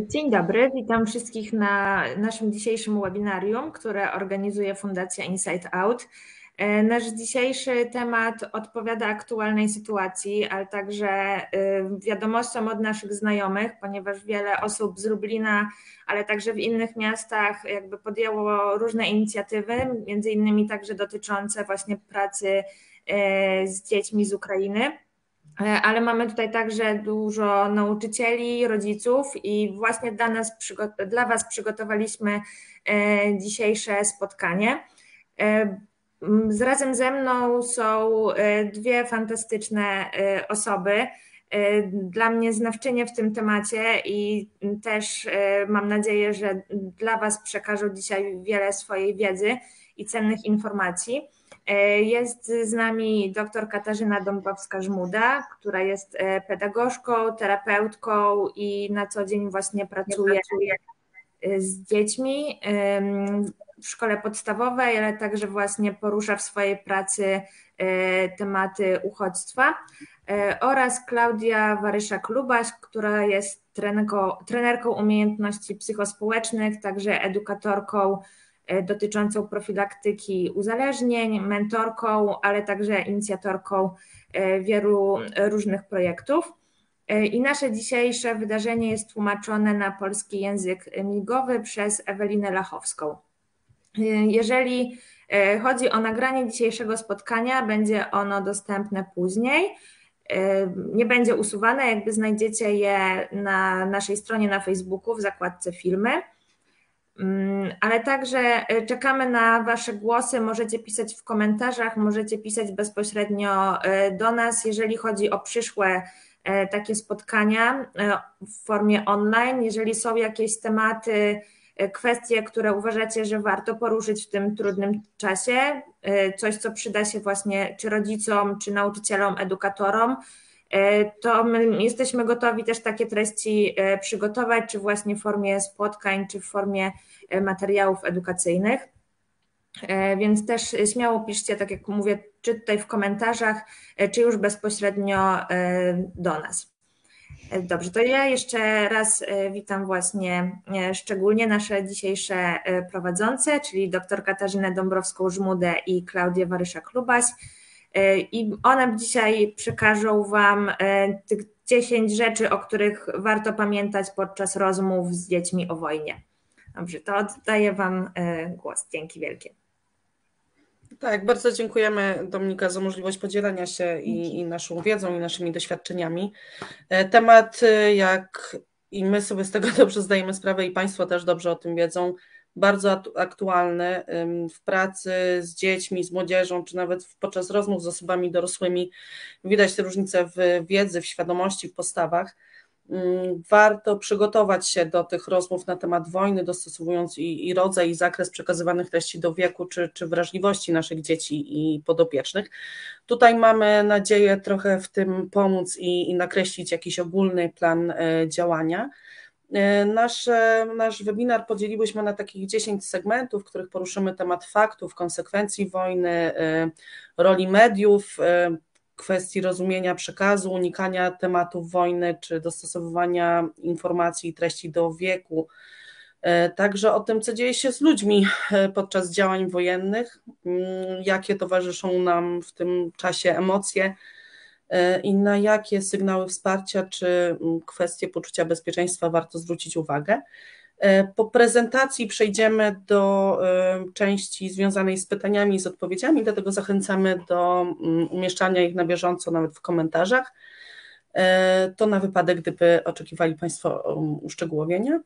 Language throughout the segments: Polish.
Dzień dobry, witam wszystkich na naszym dzisiejszym webinarium, które organizuje Fundacja Insight Out. E, nasz dzisiejszy temat odpowiada aktualnej sytuacji, ale także e, wiadomościom od naszych znajomych, ponieważ wiele osób z Lublina, ale także w innych miastach jakby podjęło różne inicjatywy, między innymi także dotyczące właśnie pracy e, z dziećmi z Ukrainy. Ale mamy tutaj także dużo nauczycieli, rodziców i właśnie dla nas, dla Was przygotowaliśmy dzisiejsze spotkanie. Razem ze mną są e, dwie fantastyczne e, osoby. E, dla mnie znawczynie w tym temacie i też mam nadzieję, że dla Was przekażą dzisiaj wiele swojej wiedzy i cennych informacji. Jest z nami dr Katarzyna Dąbrowska-Żmuda, która jest pedagogzką, terapeutką i na co dzień właśnie pracuje z dziećmi w szkole podstawowej, ale także właśnie porusza w swojej pracy e, tematy uchodźstwa e, oraz Klaudia Waryszak-Lubaś, która jest trenerką, trenerką umiejętności psychospołecznych, także edukatorką e, dotyczącą profilaktyki uzależnień, mentorką, ale także inicjatorką wielu różnych projektów. I nasze dzisiejsze wydarzenie jest tłumaczone na polski język migowy przez Ewelinę Lachowską. Jeżeli e, chodzi o nagranie dzisiejszego spotkania, będzie ono dostępne później. E, nie będzie usuwane, jakby znajdziecie je na naszej stronie na Facebooku w zakładce filmy. Mm, ale także e, czekamy na Wasze głosy. Możecie pisać w komentarzach, możecie pisać bezpośrednio do nas, jeżeli chodzi o przyszłe takie spotkania w formie online. Jeżeli są jakieś tematy, E, kwestie, które uważacie, że warto poruszyć w tym trudnym czasie, e, coś, co przyda się właśnie czy rodzicom, czy nauczycielom, edukatorom, e, to my jesteśmy gotowi też takie treści przygotować, czy właśnie w formie spotkań, czy w formie materiałów edukacyjnych. Więc też śmiało piszcie, tak jak mówię, czy tutaj w komentarzach, czy już bezpośrednio do nas. Dobrze, to ja jeszcze raz e, witam właśnie e, szczególnie nasze dzisiejsze e, prowadzące, czyli dr Katarzynę Dąbrowską-Żmudę i Klaudię Waryszak-Lubaś. I one dzisiaj przekażą Wam tych 10 rzeczy, o których warto pamiętać podczas rozmów z dziećmi o wojnie. Dobrze, to oddaję Wam głos. Dzięki wielkie. Tak, bardzo dziękujemy Dominika za możliwość podzielenia się i, i, naszą wiedzą, i naszymi doświadczeniami. E, temat, e, jak i my sobie z tego dobrze zdajemy sprawę, i Państwo też dobrze o tym wiedzą, bardzo aktualny w pracy z dziećmi, z młodzieżą, czy nawet podczas rozmów z osobami dorosłymi. Widać te różnice w wiedzy, w świadomości, w postawach. Warto przygotować się do tych rozmów na temat wojny, dostosowując i, i rodzaj, i zakres przekazywanych treści do wieku czy, czy wrażliwości naszych dzieci i podopiecznych. Tutaj mamy nadzieję trochę w tym pomóc i, i nakreślić jakiś ogólny plan e, działania. E, nasz, webinar podzieliłyśmy na takich 10 segmentów, w których poruszymy temat faktów, konsekwencji wojny, e, roli mediów, kwestii rozumienia przekazu, unikania tematów wojny czy dostosowywania informacji i treści do wieku. E, także o tym, co dzieje się z ludźmi e, podczas działań wojennych, jakie towarzyszą nam w tym czasie emocje e, i na jakie sygnały wsparcia czy mm, kwestie poczucia bezpieczeństwa warto zwrócić uwagę. E, po prezentacji przejdziemy do e, części związanej z pytaniami i z odpowiedziami, dlatego zachęcamy do mm, umieszczania ich na bieżąco, nawet w komentarzach. E, to na wypadek, gdyby oczekiwali Państwo um, uszczegółowienia.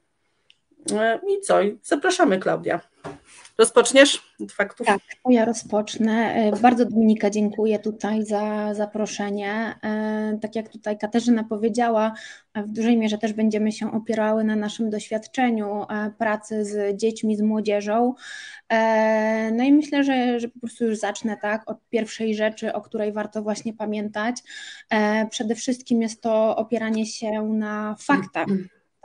I co? Zapraszamy, Klaudia. Rozpoczniesz od faktów? Tak, ja rozpocznę. E, bardzo Dominika dziękuję tutaj za zaproszenie. E, tak jak tutaj Katarzyna powiedziała, w dużej mierze też będziemy się opierały na naszym doświadczeniu e, pracy z dziećmi, z młodzieżą. No i myślę, że, że po prostu już zacznę tak od pierwszej rzeczy, o której warto właśnie pamiętać. Przede wszystkim jest to opieranie się na faktach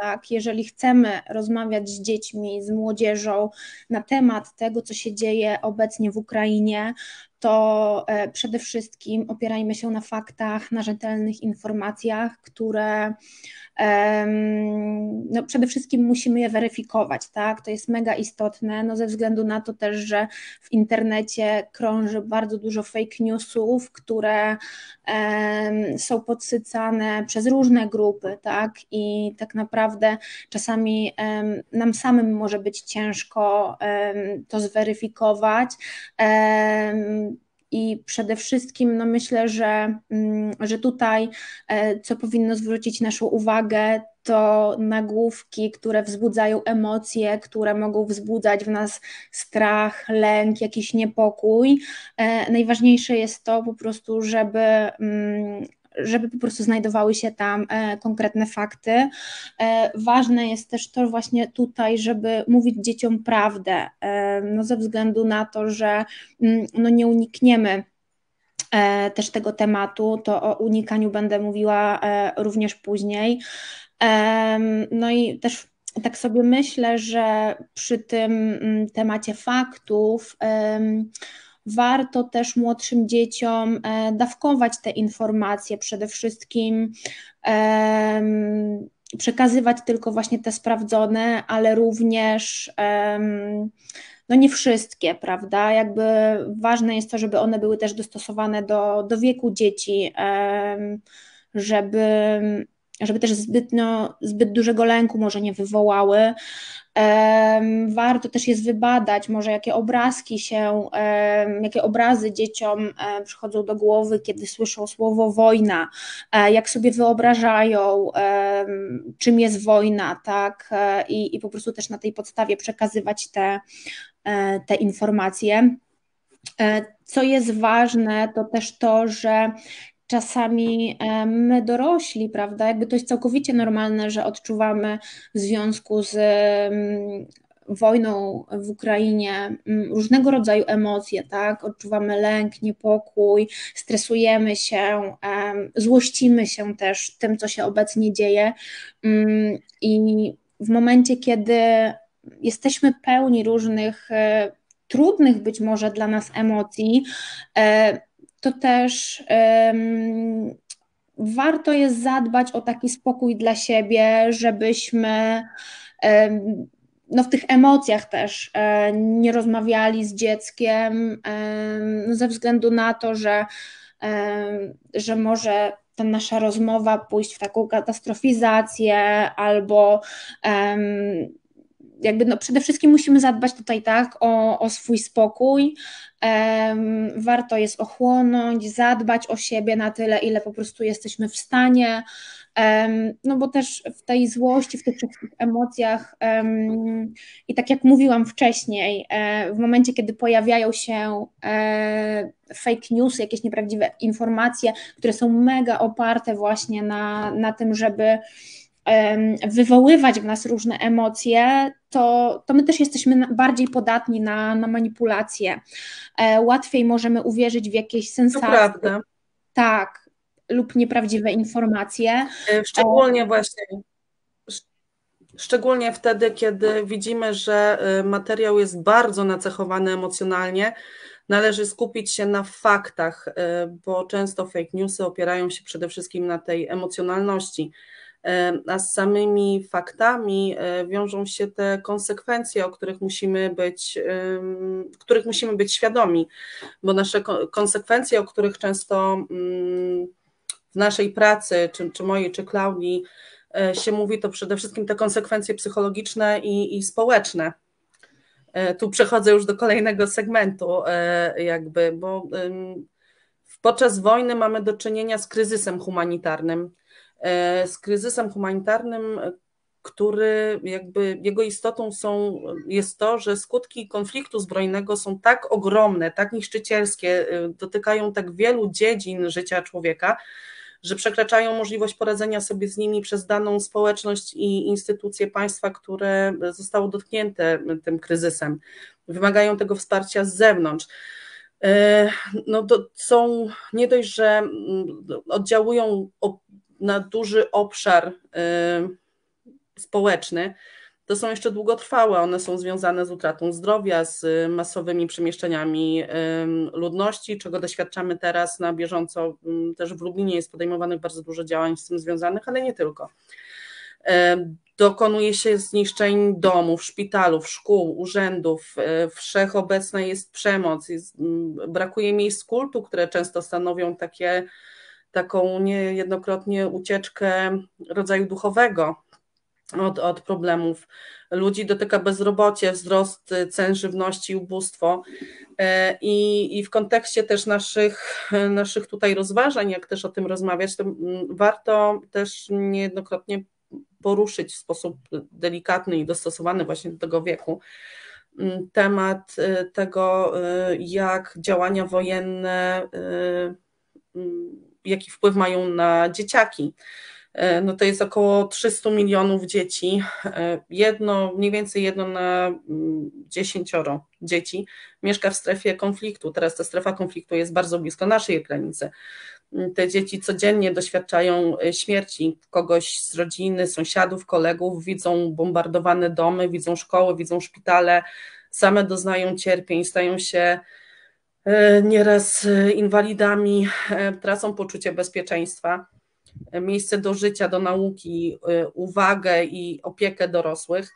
tak, jeżeli chcemy rozmawiać z dziećmi, z młodzieżą na temat tego, co się dzieje obecnie w Ukrainie, to przede wszystkim opierajmy się na faktach, na rzetelnych informacjach, które no przede wszystkim musimy je weryfikować, tak? To jest mega istotne, no ze względu na to też, że w internecie krąży bardzo dużo fake newsów, które są podsycane przez różne grupy, tak? I tak naprawdę czasami nam samym może być ciężko to zweryfikować. I przede wszystkim no myślę, że, mm, że tutaj e, co powinno zwrócić naszą uwagę, to nagłówki, które wzbudzają emocje, które mogą wzbudzać w nas strach, lęk, jakiś niepokój. E, najważniejsze jest to po prostu, żeby mm, żeby po prostu znajdowały się tam e, konkretne fakty. E, ważne jest też to właśnie tutaj, żeby mówić dzieciom prawdę, e, no ze względu na to, że mm, no nie unikniemy też tego tematu, to o unikaniu będę mówiła również później. No i też tak sobie myślę, że przy tym mm, temacie faktów, warto też młodszym dzieciom e, dawkować te informacje, przede wszystkim przekazywać tylko właśnie te sprawdzone, ale również no nie wszystkie, prawda? Jakby ważne jest to, żeby one były też dostosowane do, do wieku dzieci, żeby, żeby też zbytnio, zbyt dużego lęku może nie wywołały. Warto też jest wybadać, może jakie obrazki się, jakie obrazy dzieciom e, przychodzą do głowy, kiedy słyszą słowo wojna, e, jak sobie wyobrażają, czym jest wojna, tak, e, i, i po prostu też na tej podstawie przekazywać te, te informacje. Co jest ważne, to też to, że czasami my dorośli, prawda, jakby to jest całkowicie normalne, że odczuwamy w związku z wojną w Ukrainie różnego rodzaju emocje, tak? Odczuwamy lęk, niepokój, stresujemy się, złościmy się też tym, co się obecnie dzieje. I w momencie, kiedy jesteśmy pełni różnych e, trudnych być może dla nas emocji, e, to też um, warto jest zadbać o taki spokój dla siebie, żebyśmy um, no w tych emocjach też um, nie rozmawiali z dzieckiem no ze względu na to, że, że może ta nasza rozmowa pójść w taką katastrofizację albo jakby no przede wszystkim musimy zadbać tutaj tak o, o swój spokój. Warto jest ochłonąć, zadbać o siebie na tyle, ile po prostu jesteśmy w stanie. No bo też w tej złości, w tych wszystkich emocjach i tak jak mówiłam wcześniej, e, w momencie, kiedy pojawiają się e, fake news, jakieś nieprawdziwe informacje, które są mega oparte właśnie na, na tym, żeby wywoływać w nas różne emocje, to, to my też jesteśmy bardziej podatni na, na manipulacje. E, łatwiej możemy uwierzyć w jakieś sensacje. Tak, lub nieprawdziwe informacje. E, szczególnie właśnie. Szczególnie wtedy, kiedy widzimy, że e, materiał jest bardzo nacechowany emocjonalnie, należy skupić się na faktach, bo często fake newsy opierają się przede wszystkim na tej emocjonalności a z samymi faktami e, wiążą się te konsekwencje, o których musimy być, których musimy być świadomi, bo nasze konsekwencje, o których często mm, w naszej pracy, czy, czy mojej, czy Klaudii, e, się mówi, to przede wszystkim te konsekwencje psychologiczne i, i społeczne. E, tu przechodzę już do kolejnego segmentu, jakby, bo podczas wojny mamy do czynienia z kryzysem humanitarnym. E, z kryzysem humanitarnym, który jakby jego istotą są, jest to, że skutki konfliktu zbrojnego są tak ogromne, tak niszczycielskie, e, dotykają tak wielu dziedzin życia człowieka, że przekraczają możliwość poradzenia sobie z nimi przez daną społeczność i instytucje państwa, które zostało dotknięte tym kryzysem. Wymagają tego wsparcia z zewnątrz. E, no to są nie dość, że mm, oddziałują na duży obszar y, społeczny, to są jeszcze długotrwałe. One są związane z utratą zdrowia, z masowymi przemieszczeniami ludności, czego doświadczamy teraz na bieżąco. Też w Lublinie jest podejmowanych bardzo dużo działań z tym związanych, ale nie tylko. Dokonuje się zniszczeń domów, szpitalów, szkół, urzędów. Wszechobecna jest przemoc. Jest, brakuje miejsc kultu, które często stanowią takie, taką niejednokrotnie ucieczkę rodzaju duchowego od, od problemów ludzi, dotyka bezrobocie, wzrost cen żywności, ubóstwo. E, I, I w kontekście też naszych, naszych tutaj rozważań, jak też o tym rozmawiać, to warto też niejednokrotnie poruszyć w sposób delikatny i dostosowany właśnie do tego wieku temat tego, jak działania wojenne, jaki wpływ mają na dzieciaki. E, no to jest około 300 milionów dzieci, e, jedno, mniej więcej jedno na mm, dziesięcioro dzieci mieszka w strefie konfliktu. Teraz ta strefa konfliktu jest bardzo blisko naszej granicy. Mm, te dzieci codziennie doświadczają e, śmierci kogoś z rodziny, sąsiadów, kolegów, widzą bombardowane domy, widzą szkoły, widzą szpitale, same doznają cierpień, stają się nieraz inwalidami, tracą poczucie bezpieczeństwa miejsce do życia, do nauki, uwagę i opiekę dorosłych,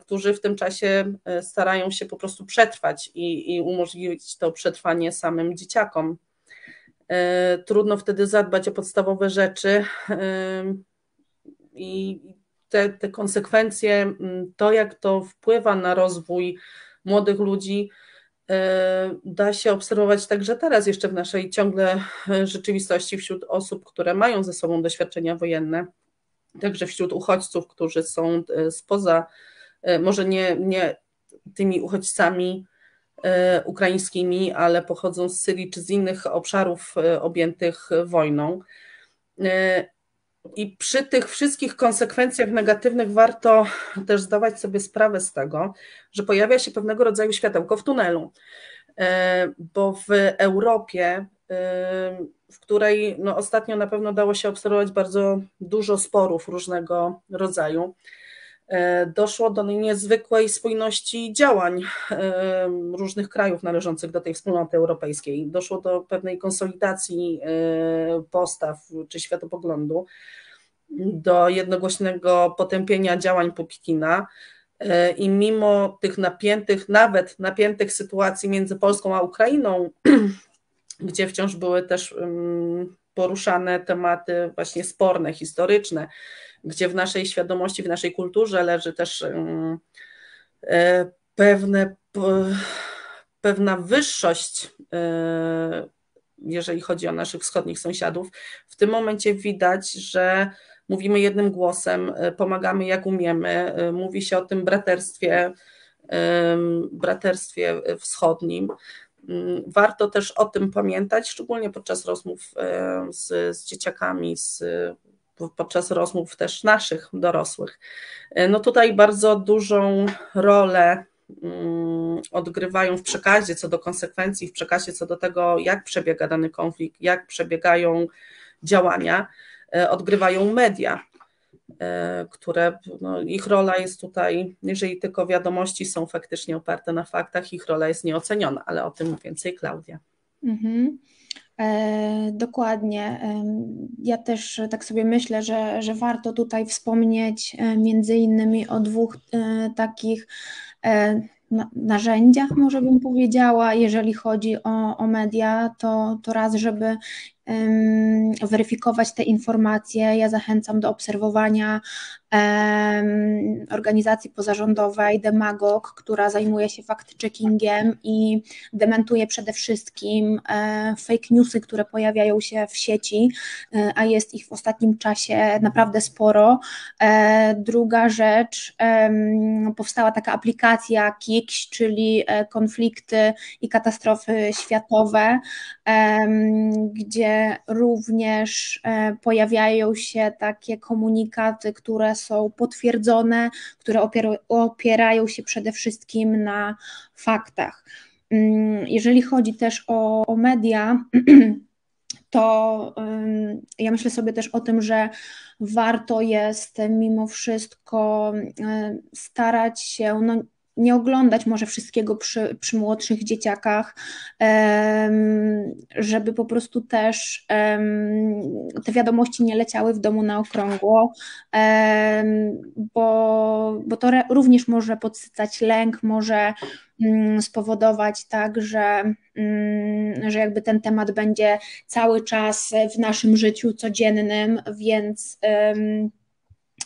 którzy w tym czasie starają się po prostu przetrwać i, i umożliwić to przetrwanie samym dzieciakom. Trudno wtedy zadbać o podstawowe rzeczy i te, te konsekwencje, to jak to wpływa na rozwój młodych ludzi, E, da się obserwować także teraz, jeszcze w naszej ciągle e, rzeczywistości, wśród osób, które mają ze sobą doświadczenia wojenne, także wśród uchodźców, którzy są e, spoza, może nie, nie tymi uchodźcami ukraińskimi, ale pochodzą z Syrii czy z innych obszarów objętych wojną. I przy tych wszystkich konsekwencjach negatywnych warto też zdawać sobie sprawę z tego, że pojawia się pewnego rodzaju światełko w tunelu, e, bo w Europie, e, w której no ostatnio na pewno dało się obserwować bardzo dużo sporów różnego rodzaju, doszło do niezwykłej spójności działań różnych krajów należących do tej wspólnoty europejskiej. Doszło do pewnej konsolidacji postaw czy światopoglądu do jednogłośnego potępienia działań Pupikina. E, I mimo tych napiętych, nawet napiętych sytuacji między Polską a Ukrainą, gdzie wciąż były też poruszane tematy właśnie sporne, historyczne, gdzie w naszej świadomości, w naszej kulturze leży też e, pewne, pewna wyższość, e, jeżeli chodzi o naszych wschodnich sąsiadów. W tym momencie widać, że mówimy jednym głosem, e, pomagamy jak umiemy, mówi się o tym braterstwie, braterstwie wschodnim. Mm, warto też o tym pamiętać, szczególnie podczas rozmów z, z dzieciakami, z, podczas rozmów też naszych dorosłych. No tutaj bardzo dużą rolę mm, odgrywają w przekazie co do konsekwencji, w przekazie co do tego, jak przebiega dany konflikt, jak przebiegają działania. E, odgrywają media, e, które no, ich rola jest tutaj, jeżeli tylko wiadomości są faktycznie oparte na faktach, ich rola jest nieoceniona, ale o tym więcej Klaudia. Mhm. E, dokładnie. E, ja też tak sobie myślę, że, że warto tutaj wspomnieć e, między innymi o dwóch takich narzędziach, może bym powiedziała, jeżeli chodzi o, o media, to, to raz, żeby weryfikować te informacje. Ja zachęcam do obserwowania organizacji pozarządowej Demagog, która zajmuje się fact-checkingiem i dementuje przede wszystkim e, fake newsy, które pojawiają się w sieci, e, a jest ich w ostatnim czasie naprawdę sporo. E, druga rzecz, powstała taka aplikacja KIKS, czyli konflikty i katastrofy światowe, gdzie również pojawiają się takie komunikaty, które są potwierdzone, które opierają się przede wszystkim na faktach. Mm, jeżeli chodzi też o, o media, to ja myślę sobie też o tym, że warto jest mimo wszystko starać się, no nie oglądać może wszystkiego przy, przy młodszych dzieciakach, żeby po prostu też te wiadomości nie leciały w domu na okrągło, bo, bo to również może podsycać lęk, może mm, spowodować tak, że, mm, że jakby ten temat będzie cały czas w naszym życiu codziennym, więc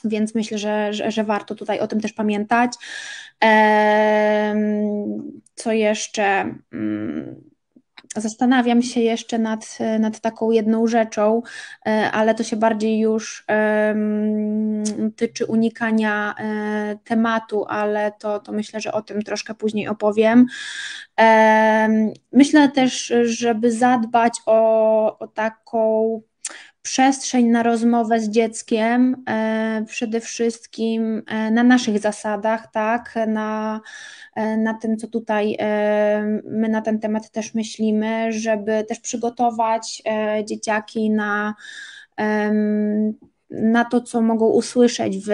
więc myślę, że, że, że, warto tutaj o tym też pamiętać. Co jeszcze? Mm, zastanawiam się jeszcze nad, nad taką jedną rzeczą, e, ale to się bardziej już tyczy unikania e, tematu, ale to, to myślę, że o tym troszkę później opowiem. Myślę też, żeby zadbać o, o taką przestrzeń na rozmowę z dzieckiem, e, przede wszystkim e, na naszych zasadach, tak, na, e, na tym, co tutaj my na ten temat też myślimy, żeby też przygotować dzieciaki na na to, co mogą usłyszeć w,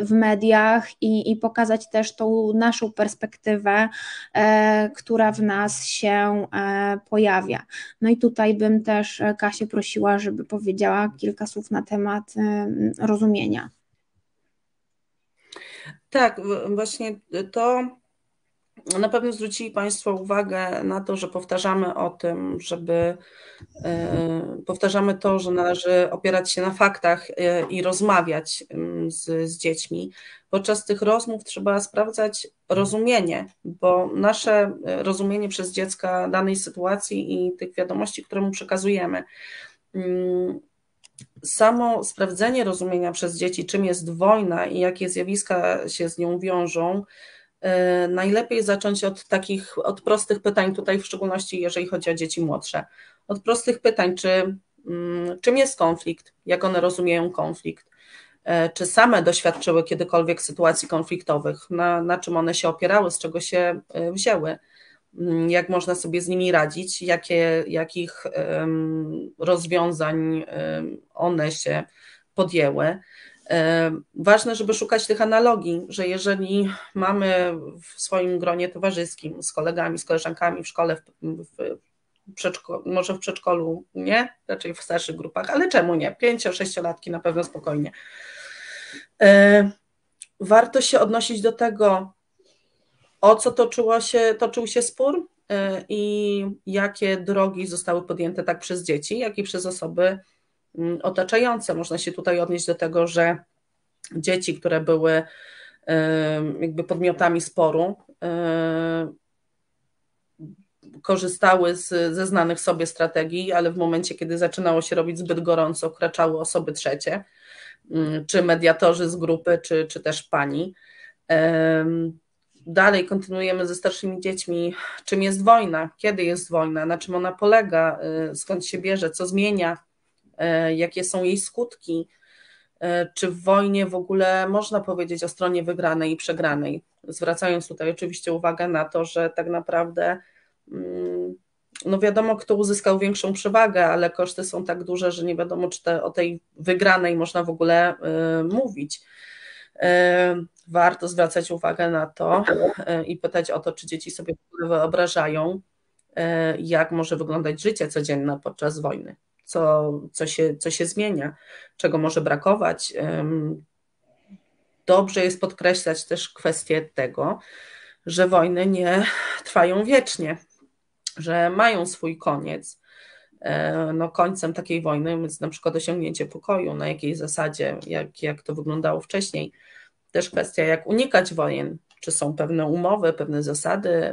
w mediach i, i pokazać też tą naszą perspektywę, e, która w nas się e, pojawia. No i tutaj bym też Kasię prosiła, żeby powiedziała kilka słów na temat e, rozumienia. Tak, właśnie to na pewno zwrócili Państwo uwagę na to, że powtarzamy o tym, żeby e, powtarzamy to, że należy opierać się na faktach e, i rozmawiać z, z dziećmi. Podczas tych rozmów trzeba sprawdzać rozumienie, bo nasze e, rozumienie przez dziecka danej sytuacji i tych wiadomości, które mu przekazujemy. Samo sprawdzenie rozumienia przez dzieci, czym jest wojna i jakie zjawiska się z nią wiążą, najlepiej zacząć od takich, od prostych pytań, tutaj w szczególności jeżeli chodzi o dzieci młodsze. Od prostych pytań, czy, mm, czym jest konflikt, jak one rozumieją konflikt, e, czy same doświadczyły kiedykolwiek sytuacji konfliktowych, na, na czym one się opierały, z czego się e, wzięły, mm, jak można sobie z nimi radzić, jakie, jakich rozwiązań one się podjęły. Ważne, żeby szukać tych analogii, że jeżeli mamy w swoim gronie towarzyskim z kolegami, z koleżankami w szkole, w, w przedszko- może w przedszkolu nie, raczej w starszych grupach, ale czemu nie? Pięcio, sześciolatki na pewno spokojnie. Warto się odnosić do tego, o co toczyło się, toczył się spór e, i jakie drogi zostały podjęte tak przez dzieci, jak i przez osoby otaczające. Można się tutaj odnieść do tego, że dzieci, które były jakby podmiotami sporu, korzystały z, ze znanych sobie strategii, ale w momencie, kiedy zaczynało się robić zbyt gorąco, wkraczały osoby trzecie, mm, czy mediatorzy z grupy, czy, czy też pani. Dalej kontynuujemy ze starszymi dziećmi, czym jest wojna, kiedy jest wojna, na czym ona polega, y, skąd się bierze, co zmienia jakie są jej skutki, e, czy w wojnie w ogóle można powiedzieć o stronie wygranej i przegranej, zwracając tutaj oczywiście uwagę na to, że tak naprawdę mm, no wiadomo, kto uzyskał większą przewagę, ale koszty są tak duże, że nie wiadomo, czy te, o tej wygranej można w ogóle y, mówić. Y, warto zwracać uwagę na to y, i pytać o to, czy dzieci sobie wyobrażają, jak może wyglądać życie codzienne podczas wojny co, co, się, co się zmienia, czego może brakować. Dobrze jest podkreślać też kwestię tego, że wojny nie trwają wiecznie, że mają swój koniec. E, no, końcem takiej wojny jest na przykład osiągnięcie pokoju, na jakiej zasadzie, jak, jak to wyglądało wcześniej. Też kwestia, jak unikać wojen, czy są pewne umowy, pewne zasady,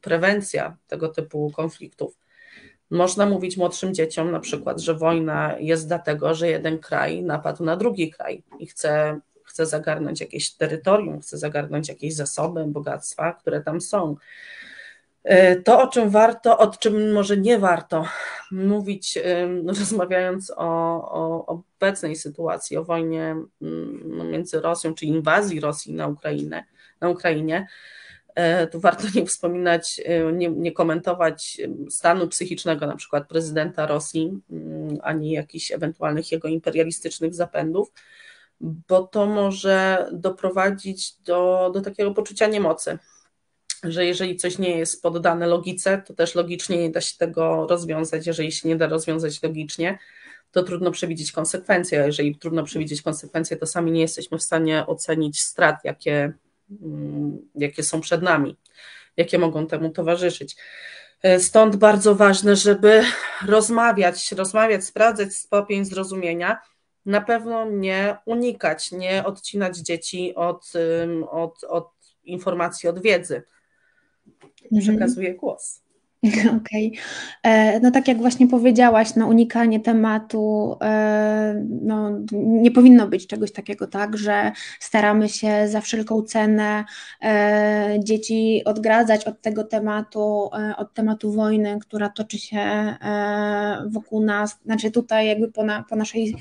prewencja tego typu konfliktów. Można mówić młodszym dzieciom na przykład, że wojna jest dlatego, że jeden kraj napadł na drugi kraj i chce, chce zagarnąć jakieś terytorium, chce zagarnąć jakieś zasoby, bogactwa, które tam są. E, to, o czym warto, o czym może nie warto mówić, rozmawiając o, o obecnej sytuacji, o wojnie mm, między Rosją, czy inwazji Rosji na Ukrainę, na Ukrainie, Tu warto nie wspominać, nie, nie komentować stanu psychicznego na przykład prezydenta Rosji, mm, ani jakichś ewentualnych jego imperialistycznych zapędów, bo to może doprowadzić do, do takiego poczucia niemocy że jeżeli coś nie jest poddane logice, to też logicznie nie da się tego rozwiązać. Jeżeli się nie da rozwiązać logicznie, to trudno przewidzieć konsekwencje, a jeżeli trudno przewidzieć konsekwencje, to sami nie jesteśmy w stanie ocenić strat, jakie, jakie są przed nami, jakie mogą temu towarzyszyć. E, stąd bardzo ważne, żeby rozmawiać, rozmawiać, sprawdzać stopień zrozumienia, na pewno nie unikać, nie odcinać dzieci od, od, od informacji, od wiedzy. Mhm. Przekazuję głos. Okej. Okay. E, no tak jak właśnie powiedziałaś, no unikanie tematu, e, no nie powinno być czegoś takiego, tak, że staramy się za wszelką cenę e, dzieci odgradzać od tego tematu, od tematu wojny, która toczy się wokół nas, znaczy tutaj jakby po, na, po naszej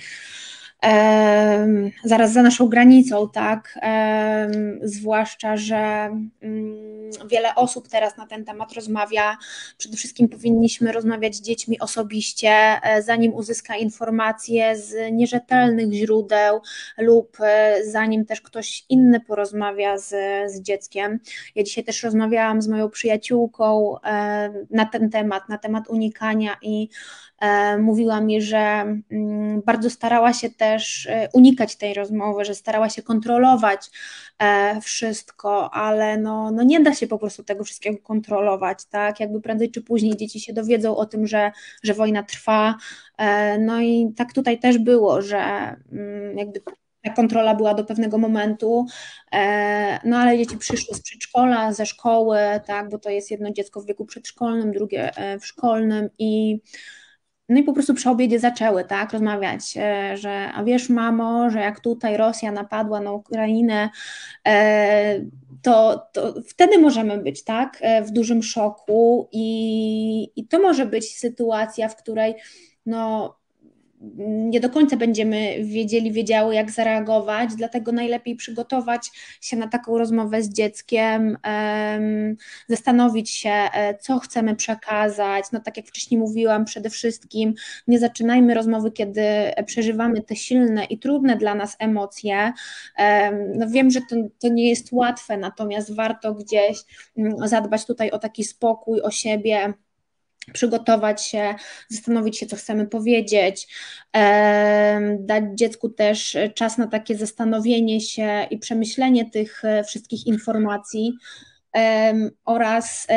zaraz za naszą granicą, tak? Zwłaszcza, że mm, wiele osób teraz na ten temat rozmawia. Przede wszystkim powinniśmy rozmawiać z dziećmi osobiście, e, zanim uzyska informacje z nierzetelnych źródeł lub e, zanim też ktoś inny porozmawia z, z dzieckiem. Ja dzisiaj też rozmawiałam z moją przyjaciółką na ten temat, na temat unikania i mówiła mi, że mm, bardzo starała się też e, unikać tej rozmowy, że starała się kontrolować e, wszystko, ale no, no nie da się po prostu tego wszystkiego kontrolować, tak? Jakby prędzej czy później dzieci się dowiedzą o tym, że, że wojna trwa. No i tak tutaj też było, że mm, jakby ta kontrola była do pewnego momentu, no ale dzieci przyszły z przedszkola, ze szkoły, tak, bo to jest jedno dziecko w wieku przedszkolnym, drugie w szkolnym i no i po prostu przy obiedzie zaczęły tak rozmawiać, e, że a wiesz mamo, że jak tutaj Rosja napadła na Ukrainę, e, to, to wtedy możemy być tak e, w dużym szoku i, i to może być sytuacja, w której no, nie do końca będziemy wiedzieli, wiedziały, jak zareagować, dlatego najlepiej przygotować się na taką rozmowę z dzieckiem, zastanowić się, e, co chcemy przekazać. No, tak jak wcześniej mówiłam, przede wszystkim nie zaczynajmy rozmowy, kiedy przeżywamy te silne i trudne dla nas emocje. No, wiem, że to, to nie jest łatwe, natomiast warto gdzieś mm, zadbać tutaj o taki spokój, o siebie przygotować się, zastanowić się, co chcemy powiedzieć, dać dziecku też czas na takie zastanowienie się i przemyślenie tych e, wszystkich informacji oraz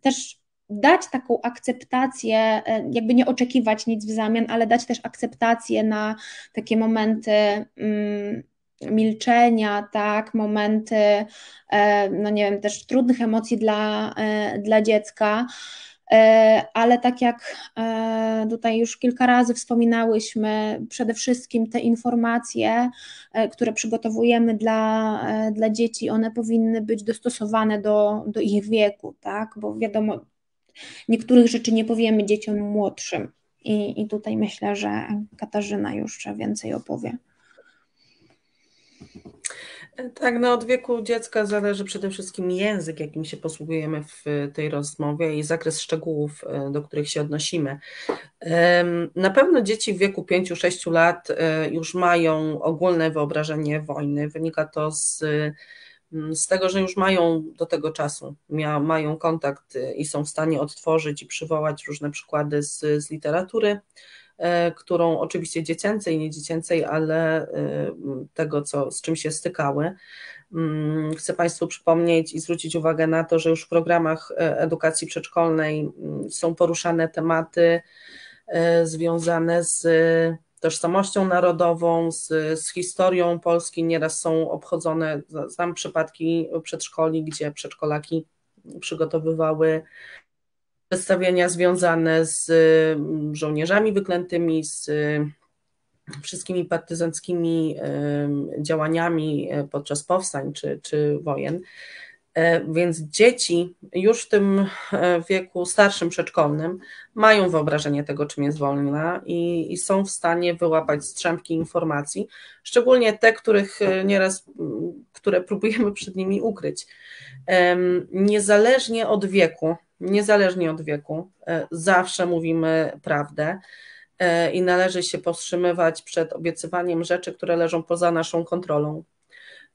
też dać taką akceptację, e, jakby nie oczekiwać nic w zamian, ale dać też akceptację na takie momenty mm, milczenia, tak, momenty, e, no nie wiem, też trudnych emocji dla, dla dziecka. E, ale tak jak e, tutaj już kilka razy wspominałyśmy, przede wszystkim te informacje, e, które przygotowujemy dla, dla dzieci, one powinny być dostosowane do, do ich wieku, tak? Bo wiadomo, niektórych rzeczy nie powiemy dzieciom młodszym. I, I tutaj myślę, że Katarzyna już więcej opowie. Tak, no od wieku dziecka zależy przede wszystkim język, jakim się posługujemy w tej rozmowie i zakres szczegółów, e, do których się odnosimy. Na pewno dzieci w wieku 5-6 lat e, już mają ogólne wyobrażenie wojny. Wynika to z, mm, z tego, że już mają do tego czasu, mają kontakt i są w stanie odtworzyć i przywołać różne przykłady z, z literatury którą oczywiście dziecięcej, nie dziecięcej, ale e, tego, co, z czym się stykały. Mm, chcę Państwu przypomnieć i zwrócić uwagę na to, że już w programach e, edukacji przedszkolnej mm, są poruszane tematy związane z tożsamością narodową, z, z historią Polski. Nieraz są obchodzone, znam przypadki przedszkoli, gdzie przedszkolaki przygotowywały przedstawienia związane z mm, żołnierzami wyklętymi, z y, wszystkimi partyzanckimi działaniami e, podczas powstań czy, czy wojen. E, więc dzieci już w tym e, wieku starszym przedszkolnym mają wyobrażenie tego, czym jest wojna i, i, są w stanie wyłapać strzępki informacji, szczególnie te, których e, nieraz, które próbujemy przed nimi ukryć. Niezależnie od wieku, niezależnie od wieku, zawsze mówimy prawdę i należy się powstrzymywać przed obiecywaniem rzeczy, które leżą poza naszą kontrolą.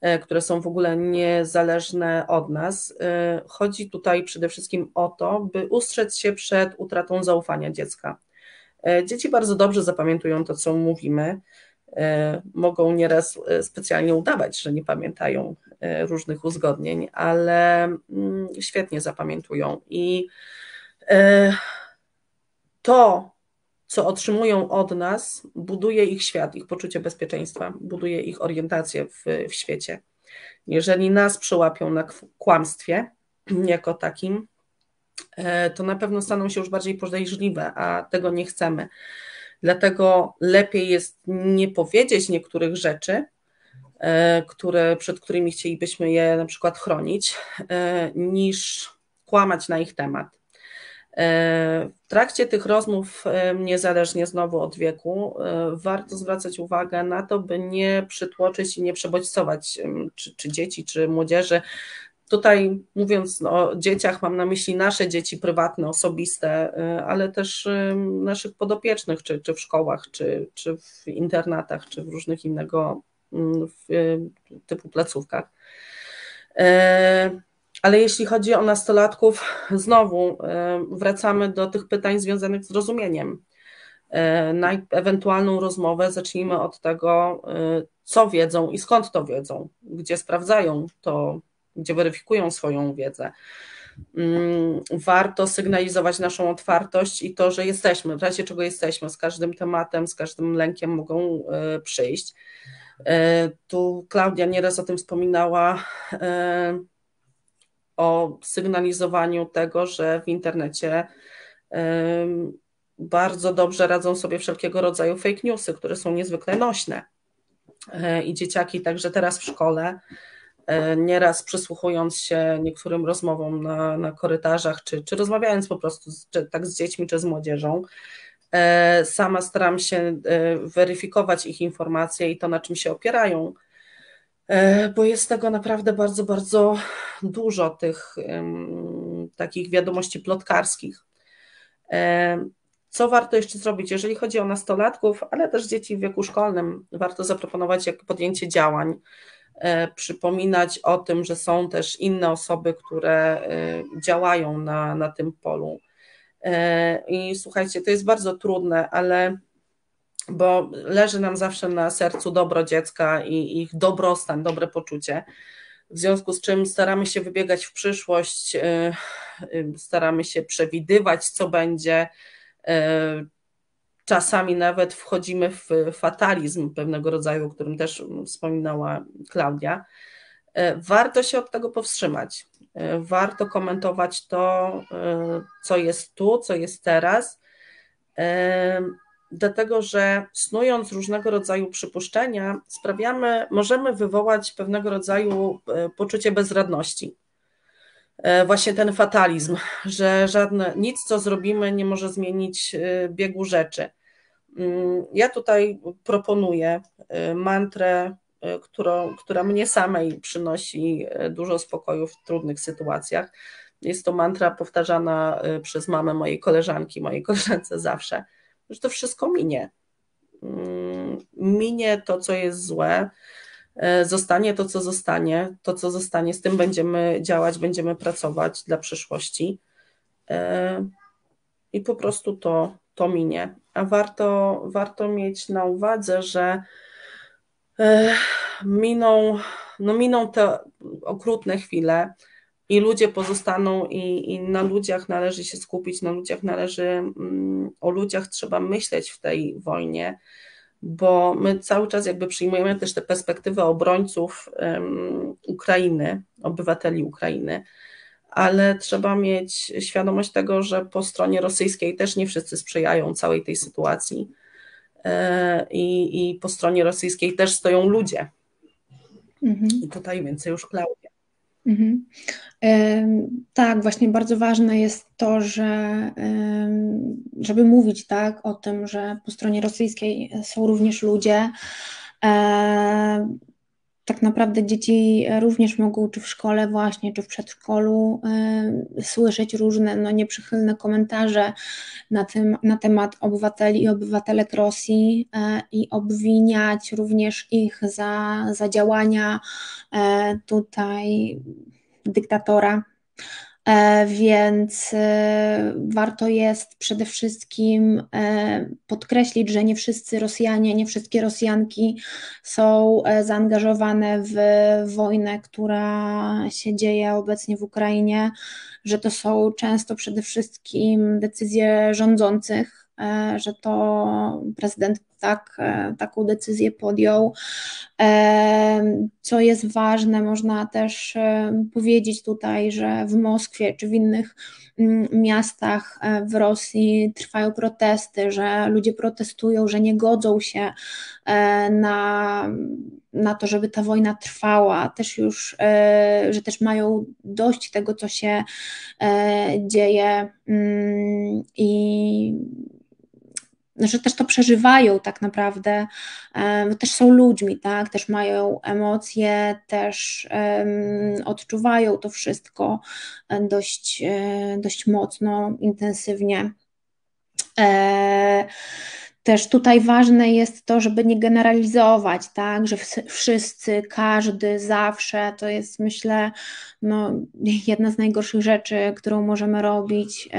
E, które są w ogóle niezależne od nas. E, chodzi tutaj przede wszystkim o to, by ustrzec się przed utratą zaufania dziecka. E, dzieci bardzo dobrze zapamiętują to, co mówimy. Mogą nieraz specjalnie udawać, że nie pamiętają różnych uzgodnień, ale mm, świetnie zapamiętują. I to, co otrzymują od nas, buduje ich świat, ich poczucie bezpieczeństwa, buduje ich orientację w, w świecie. Jeżeli nas przełapią na kłamstwie jako takim, e, to na pewno staną się już bardziej podejrzliwe, a tego nie chcemy. Dlatego lepiej jest nie powiedzieć niektórych rzeczy, e, które, przed którymi chcielibyśmy je na przykład chronić, e, niż kłamać na ich temat. E, w trakcie tych rozmów, e, niezależnie znowu od wieku, e, warto zwracać uwagę na to, by nie przytłoczyć i nie przebodźcować czy, czy dzieci, czy młodzieży. Tutaj mówiąc o dzieciach, mam na myśli nasze dzieci prywatne, osobiste, ale też naszych podopiecznych, czy, czy w szkołach, czy, czy w internatach, czy w różnych innego w, typu placówkach. Ale jeśli chodzi o nastolatków, znowu e, wracamy do tych pytań związanych z rozumieniem. E, na ewentualną rozmowę zacznijmy od tego, e, co wiedzą i skąd to wiedzą, gdzie sprawdzają to, gdzie weryfikują swoją wiedzę. Mm, warto sygnalizować naszą otwartość i to, że jesteśmy, w razie czego jesteśmy, z każdym tematem, z każdym lękiem mogą przyjść. Tu Klaudia nieraz o tym wspominała o sygnalizowaniu tego, że w internecie bardzo dobrze radzą sobie wszelkiego rodzaju fake newsy, które są niezwykle nośne. E, I dzieciaki także teraz w szkole, e, nieraz przysłuchując się niektórym rozmowom na, na korytarzach, czy, czy rozmawiając po prostu z, czy, tak z dziećmi, czy z młodzieżą, e, sama staram się weryfikować ich informacje i to, na czym się opierają E, bo jest tego naprawdę bardzo, bardzo dużo tych takich wiadomości plotkarskich. E, co warto jeszcze zrobić, jeżeli chodzi o nastolatków, ale też dzieci w wieku szkolnym? Warto zaproponować jak podjęcie działań, e, przypominać o tym, że są też inne osoby, które działają na, na tym polu. I słuchajcie, to jest bardzo trudne, ale bo leży nam zawsze na sercu dobro dziecka i ich dobrostan, dobre poczucie. W związku z czym staramy się wybiegać w przyszłość, y, y, staramy się przewidywać, co będzie. Czasami nawet wchodzimy w fatalizm pewnego rodzaju, o którym też wspominała Klaudia. Warto się od tego powstrzymać. Warto komentować to, co jest tu, co jest teraz dlatego że snując różnego rodzaju przypuszczenia, sprawiamy, możemy wywołać pewnego rodzaju e, poczucie bezradności. E, właśnie ten fatalizm, że żadne, nic co zrobimy nie może zmienić e, biegu rzeczy. Mm, ja tutaj proponuję mantrę, którą, która mnie samej przynosi dużo spokoju w trudnych sytuacjach. Jest to mantra powtarzana przez mamę mojej koleżanki, mojej koleżance zawsze że to wszystko minie. Mm, minie to, co jest złe, e, zostanie to, co zostanie, to, co zostanie, z tym będziemy działać, będziemy pracować dla przyszłości. E, I po prostu to, to minie. A warto, warto mieć na uwadze, że e, miną, no miną te okrutne chwile, i ludzie pozostaną i, i, na ludziach należy się skupić, na ludziach należy, mm, o ludziach trzeba myśleć w tej wojnie, bo my cały czas jakby przyjmujemy też tę perspektywę obrońców um, Ukrainy, obywateli Ukrainy, ale trzeba mieć świadomość tego, że po stronie rosyjskiej też nie wszyscy sprzyjają całej tej sytuacji i, i po stronie rosyjskiej też stoją ludzie. Mhm. I tutaj więcej już Klaudia. Mhm. Tak, właśnie bardzo ważne jest to, że żeby mówić tak o tym, że po stronie rosyjskiej są również ludzie, tak naprawdę dzieci również mogą, czy w szkole właśnie, czy w przedszkolu, y, słyszeć różne no, nieprzychylne komentarze na, tym, na temat obywateli i obywatelek Rosji y, i obwiniać również ich za, za działania y, tutaj dyktatora. E, więc e, warto jest przede wszystkim e, podkreślić, że nie wszyscy Rosjanie, nie wszystkie Rosjanki są zaangażowane w wojnę, która się dzieje obecnie w Ukrainie, że to są często przede wszystkim decyzje rządzących. E, że to prezydent tak, e, taką decyzję podjął. E, co jest ważne, można też powiedzieć tutaj, że w Moskwie czy w innych mm, miastach w Rosji trwają protesty, że ludzie protestują, że nie godzą się na, na to, żeby ta wojna trwała, też już, że też mają dość tego, co się dzieje mm, i że też to przeżywają tak naprawdę, też są ludźmi, tak, też mają emocje, też odczuwają to wszystko dość, e, dość mocno, intensywnie. E też tutaj ważne jest to, żeby nie generalizować, tak, że wszyscy, każdy, zawsze, to jest myślę no, jedna z najgorszych rzeczy, którą możemy robić.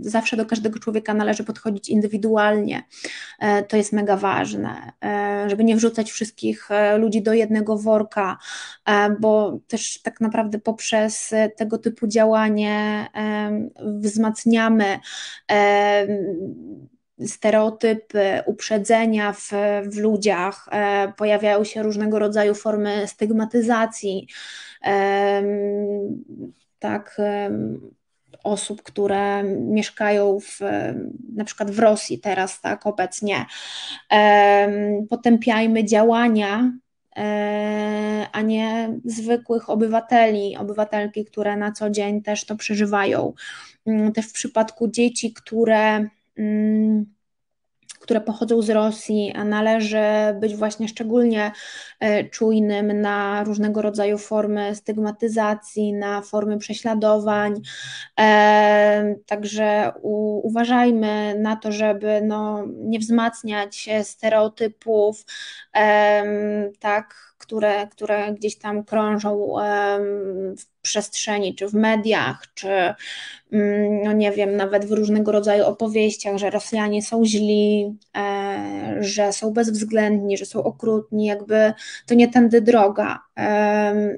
Zawsze do każdego człowieka należy podchodzić indywidualnie. E, to jest mega ważne, e, żeby nie wrzucać wszystkich e, ludzi do jednego worka, bo też tak naprawdę poprzez tego typu działanie wzmacniamy stereotypy, uprzedzenia w, w ludziach, e, pojawiają się różnego rodzaju formy stygmatyzacji, tak, osób, które mieszkają w, na przykład w Rosji teraz, tak, obecnie. Potępiajmy działania e, a nie zwykłych obywateli, obywatelki, które na co dzień też to przeżywają. Mm, też w przypadku dzieci, które które pochodzą z Rosji, a należy być właśnie szczególnie e, czujnym na różnego rodzaju formy stygmatyzacji, na formy prześladowań. E, także uważajmy na to, żeby no, nie wzmacniać stereotypów, tak które, które gdzieś tam krążą w przestrzeni, czy w mediach, czy mm, no nie wiem, nawet w różnego rodzaju opowieściach, że Rosjanie są źli, e, że są bezwzględni, że są okrutni, jakby to nie tędy droga.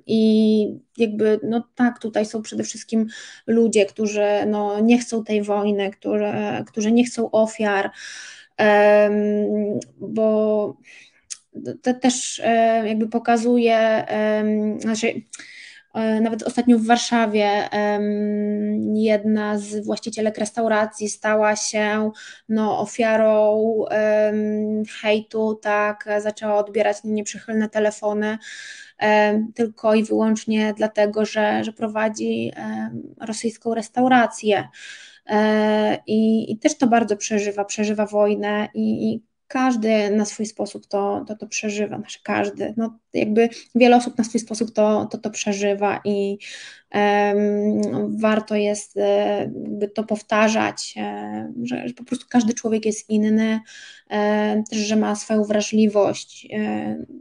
I jakby, no tak, tutaj są przede wszystkim ludzie, którzy no, nie chcą tej wojny, którzy, którzy nie chcą ofiar, bo też e, jakby pokazuje, znaczy e, nawet ostatnio w Warszawie jedna z właścicielek restauracji stała się no, ofiarą hejtu, tak, zaczęła odbierać nieprzychylne telefony tylko i wyłącznie dlatego, że, że prowadzi rosyjską restaurację. E, I, I, też to bardzo przeżywa, przeżywa wojnę i, i każdy na swój sposób to, to, to przeżywa, znaczy każdy, no jakby wiele osób na swój sposób to, to, to przeżywa i um, warto jest e, by to powtarzać, e, że, że, po prostu każdy człowiek jest inny, e, też, że ma swoją wrażliwość,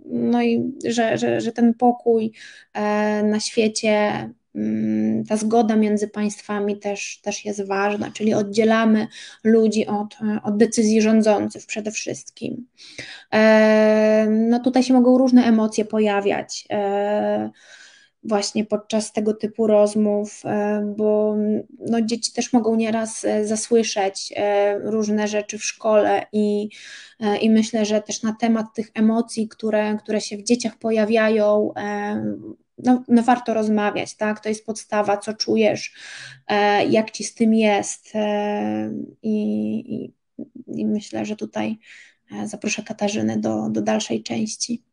no i że, że, że ten pokój na świecie ta zgoda między państwami też, też jest ważna, czyli oddzielamy ludzi od, od decyzji rządzących przede wszystkim. E, no tutaj się mogą różne emocje pojawiać e, właśnie podczas tego typu rozmów, e, bo no, dzieci też mogą nieraz zasłyszeć różne rzeczy w szkole i, i myślę, że też na temat tych emocji, które, które się w dzieciach pojawiają, no, no, warto rozmawiać, tak? To jest podstawa, co czujesz, e, jak ci z tym jest. E, I, i myślę, że tutaj e, zaproszę Katarzynę do, do dalszej części.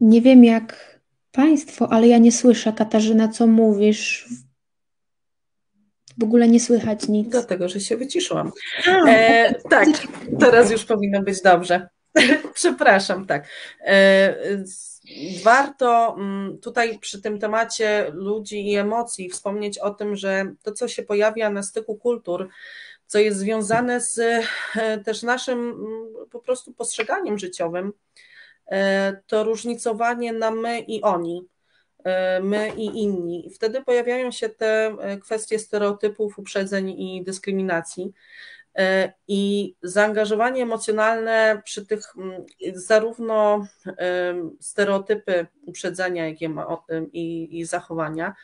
Nie wiem, jak Państwo, ale ja nie słyszę, Katarzyna, co mówisz. W ogóle nie słychać nic. Dlatego, że się wyciszyłam. E, tak, teraz już powinno być dobrze. Przepraszam, tak. E, warto mm, tutaj przy tym temacie ludzi i emocji wspomnieć o tym, że to, co się pojawia na styku kultur, co jest związane z e, też naszym mm, po prostu postrzeganiem życiowym, to różnicowanie na my i oni, e, my i inni. Wtedy pojawiają się te kwestie stereotypów, uprzedzeń i dyskryminacji. I zaangażowanie emocjonalne przy tych zarówno stereotypy uprzedzenia, jak i zachowania,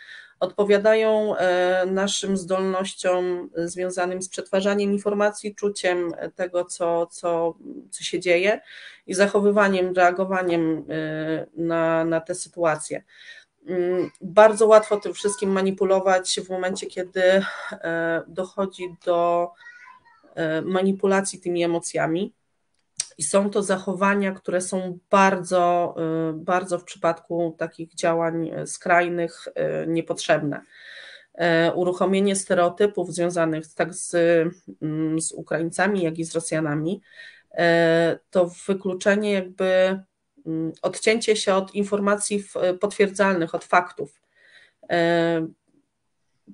odpowiadają e, naszym zdolnościom związanym z przetwarzaniem informacji, czuciem tego, co, co, co się dzieje i zachowywaniem, reagowaniem e, na, na te sytuacje. Mm, bardzo łatwo tym wszystkim manipulować w momencie, kiedy e, dochodzi do manipulacji tymi emocjami. I są to zachowania, które są bardzo, y, bardzo w przypadku takich działań skrajnych y, niepotrzebne. Y, uruchomienie stereotypów związanych tak z, mm, z Ukraińcami, jak i z Rosjanami, to wykluczenie, jakby mm, odcięcie się od informacji potwierdzalnych, od faktów.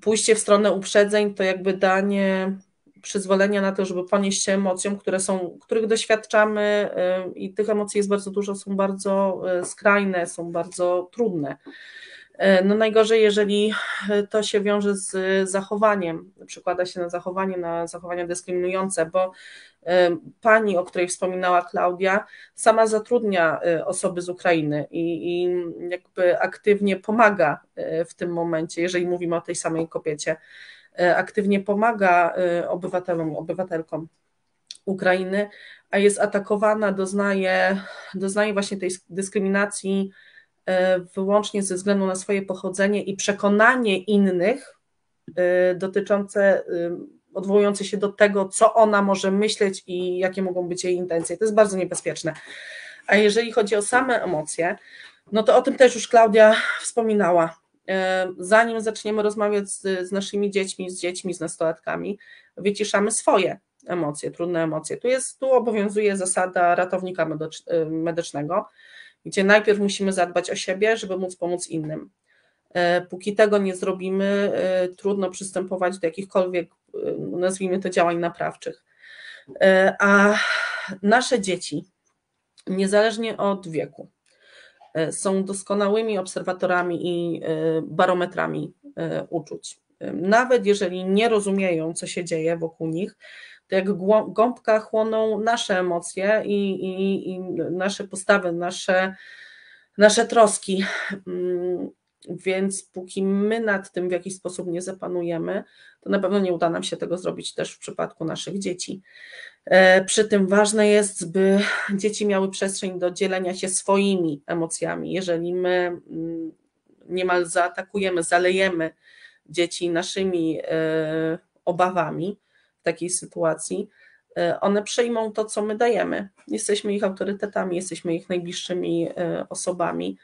Pójście w stronę uprzedzeń to jakby danie przyzwolenia na to, żeby ponieść się emocjom, które są, których doświadczamy y, i tych emocji jest bardzo dużo, są bardzo y, skrajne, są bardzo trudne. Y, no najgorzej, jeżeli to się wiąże z zachowaniem, przekłada się na zachowanie, na zachowania dyskryminujące, bo pani, o której wspominała Klaudia, sama zatrudnia osoby z Ukrainy i, i jakby aktywnie pomaga w tym momencie, jeżeli mówimy o tej samej kobiecie. E, aktywnie pomaga e, obywatelom, obywatelkom Ukrainy, a jest atakowana, doznaje, doznaje właśnie tej dyskryminacji e, wyłącznie ze względu na swoje pochodzenie i przekonanie innych dotyczące, odwołujące się do tego, co ona może myśleć i jakie mogą być jej intencje. To jest bardzo niebezpieczne. A jeżeli chodzi o same emocje, no to o tym też już Klaudia wspominała. E, zanim zaczniemy rozmawiać z, z naszymi dziećmi, z dziećmi, z nastolatkami, wyciszamy swoje emocje, trudne emocje. Tu jest, tu obowiązuje zasada ratownika e, medycznego, gdzie najpierw musimy zadbać o siebie, żeby móc pomóc innym. E, póki tego nie zrobimy, trudno przystępować do jakichkolwiek, nazwijmy to, działań naprawczych. A nasze dzieci, niezależnie od wieku, są doskonałymi obserwatorami i e, barometrami e, uczuć. Nawet jeżeli nie rozumieją, co się dzieje wokół nich, to jak gąbka chłoną nasze emocje i, i, i nasze postawy, nasze, nasze troski. Więc póki my nad tym w jakiś sposób nie zapanujemy, to na pewno nie uda nam się tego zrobić też w przypadku naszych dzieci. E, przy tym ważne jest, by dzieci miały przestrzeń do dzielenia się swoimi emocjami. Jeżeli my mm, niemal zaatakujemy, zalejemy dzieci naszymi e, obawami w takiej sytuacji, e, one przejmą to, co my dajemy. Jesteśmy ich autorytetami, jesteśmy ich najbliższymi osobami,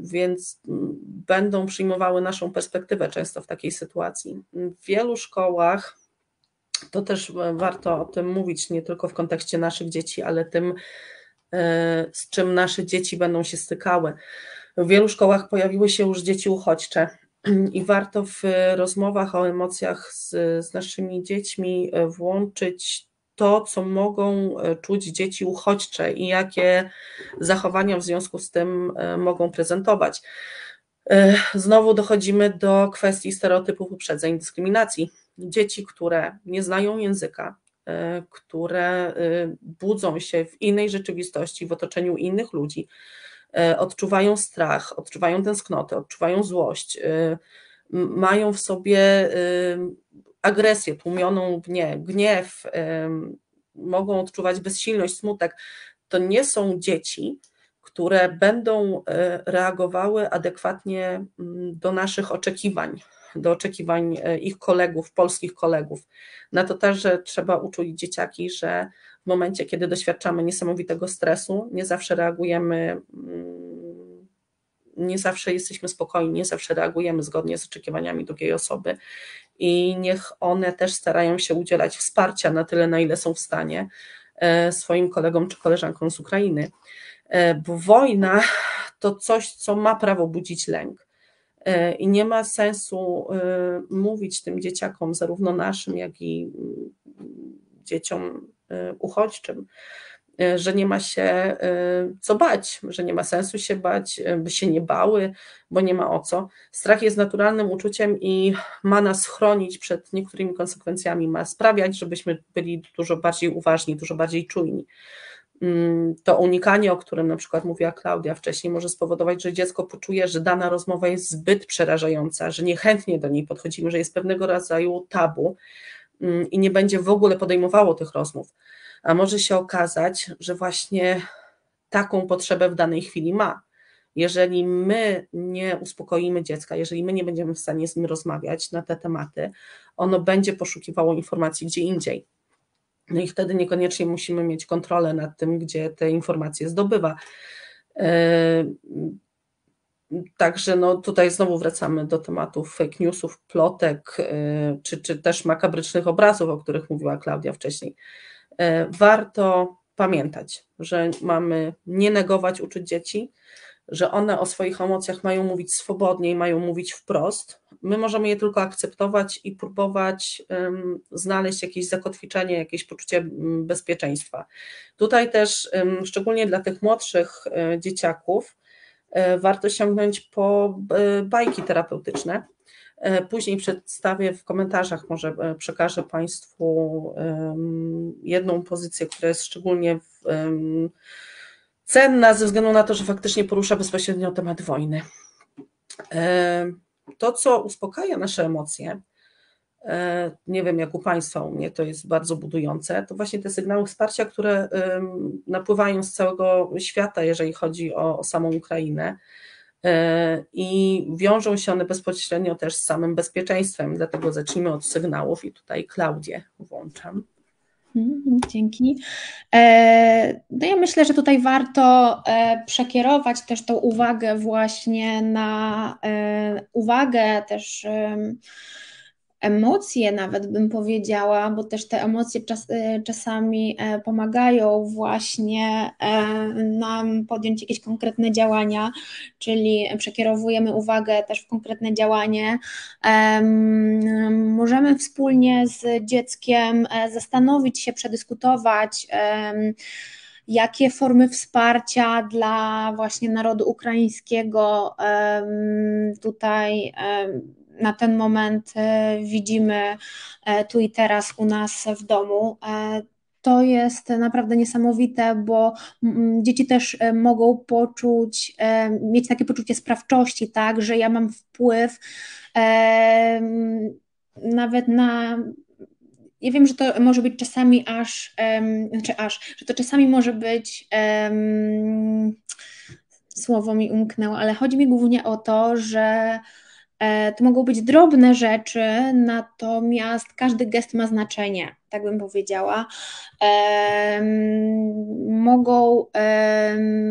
więc mm, będą przyjmowały naszą perspektywę często w takiej sytuacji. W wielu szkołach to też warto o tym mówić, nie tylko w kontekście naszych dzieci, ale tym, e, z czym nasze dzieci będą się stykały. W wielu szkołach pojawiły się już dzieci uchodźcze i warto w rozmowach o emocjach z, z naszymi dziećmi e, włączyć to, co mogą e, czuć dzieci uchodźcze i jakie zachowania w związku z tym mogą prezentować. Znowu dochodzimy do kwestii stereotypów, uprzedzeń, dyskryminacji dzieci, które nie znają języka, e, które e, budzą się w innej rzeczywistości, w otoczeniu innych ludzi, e, odczuwają strach, odczuwają tęsknotę, odczuwają złość, mają w sobie agresję, tłumioną gniew, gniew mogą odczuwać bezsilność, smutek. To nie są dzieci, które będą reagowały adekwatnie mm, do naszych oczekiwań, do oczekiwań e, ich kolegów, polskich kolegów. Na to też, że trzeba uczuć dzieciaki, że w momencie, kiedy doświadczamy niesamowitego stresu, nie zawsze reagujemy mm, nie zawsze jesteśmy spokojni, nie zawsze reagujemy zgodnie z oczekiwaniami drugiej osoby i niech one też starają się udzielać wsparcia na tyle, na ile są w stanie e, swoim kolegom czy koleżankom z Ukrainy. E, bo wojna to coś, co ma prawo budzić lęk. E, I nie ma sensu mówić tym dzieciakom, zarówno naszym, jak i mm, dzieciom uchodźczym, że nie ma się e, co bać, że nie ma sensu się bać, e, by się nie bały, bo nie ma o co. Strach jest naturalnym uczuciem i ma nas chronić przed niektórymi konsekwencjami, ma sprawiać, żebyśmy byli dużo bardziej uważni, dużo bardziej czujni. Mm, to unikanie, o którym na przykład mówiła Klaudia wcześniej, może spowodować, że dziecko poczuje, że dana rozmowa jest zbyt przerażająca, że niechętnie do niej podchodzimy, że jest pewnego rodzaju tabu mm, i nie będzie w ogóle podejmowało tych rozmów a może się okazać, że właśnie taką potrzebę w danej chwili ma. Jeżeli my nie uspokoimy dziecka, jeżeli my nie będziemy w stanie z nim rozmawiać na te tematy, ono będzie poszukiwało informacji gdzie indziej. No i wtedy niekoniecznie musimy mieć kontrolę nad tym, gdzie te informacje zdobywa. E, także no tutaj znowu wracamy do tematów fake newsów, plotek, e, czy, czy też makabrycznych obrazów, o których mówiła Klaudia wcześniej. E, warto pamiętać, że mamy nie negować uczuć dzieci, że one o swoich emocjach mają mówić swobodnie i mają mówić wprost. My możemy je tylko akceptować i próbować um, znaleźć jakieś zakotwiczenie, jakieś poczucie bezpieczeństwa. Tutaj też, um, szczególnie dla tych młodszych um, dzieciaków, e, warto sięgnąć po bajki terapeutyczne później przedstawię w komentarzach, może e, przekażę Państwu jedną pozycję, która jest szczególnie cenna ze względu na to, że faktycznie porusza bezpośrednio temat wojny. E, to, co uspokaja nasze emocje, nie wiem jak u Państwa, u mnie to jest bardzo budujące, to właśnie te sygnały wsparcia, które napływają z całego świata, jeżeli chodzi o, o samą Ukrainę E, i wiążą się one bezpośrednio też z samym bezpieczeństwem, dlatego zacznijmy od sygnałów i tutaj Klaudię włączam. Mhm, dzięki. E, no ja myślę, że tutaj warto e, przekierować też tą uwagę właśnie na uwagę też emocje, nawet bym powiedziała, bo też te emocje czas, e, czasami e, pomagają właśnie e, nam podjąć jakieś konkretne działania, czyli przekierowujemy uwagę też w konkretne działanie. Możemy wspólnie z dzieckiem zastanowić się, przedyskutować, jakie formy wsparcia dla właśnie narodu ukraińskiego tutaj na ten moment e, widzimy e, tu i teraz u nas w domu. E, to jest naprawdę niesamowite, bo dzieci też mogą poczuć, mieć takie poczucie sprawczości, tak, że ja mam wpływ nawet na ja wiem, że to może być czasami aż, znaczy aż, że to czasami może być słowo mi umknęło, ale chodzi mi głównie o to, że to mogą być drobne rzeczy, natomiast każdy gest ma znaczenie tak bym powiedziała, mogą,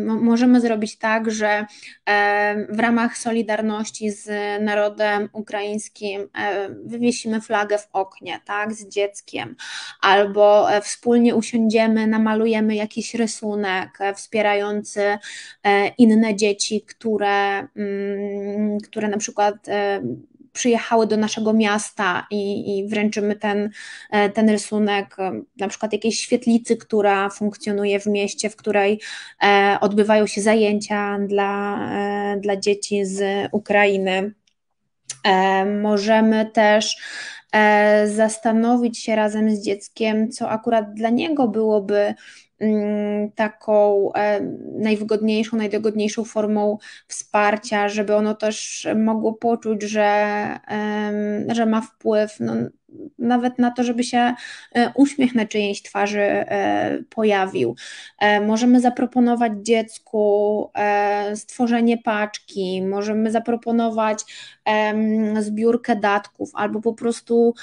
możemy zrobić tak, że w ramach solidarności z narodem ukraińskim wywiesimy flagę w oknie, tak, z dzieckiem, albo e, wspólnie usiądziemy, namalujemy jakiś rysunek e, wspierający e, inne dzieci, które, mm, które na przykład przyjechały do naszego miasta i, i wręczymy ten, e, ten rysunek e, na przykład jakiejś świetlicy, która funkcjonuje w mieście, w której e, odbywają się zajęcia dla, dla dzieci z Ukrainy. Możemy też zastanowić się razem z dzieckiem, co akurat dla niego byłoby taką e, najwygodniejszą, najdogodniejszą formą wsparcia, żeby ono też mogło poczuć, że, że ma wpływ no, nawet na to, żeby się e, uśmiech na czyjejś twarzy e, pojawił. E, możemy zaproponować dziecku stworzenie paczki, możemy zaproponować zbiórkę datków, albo po prostu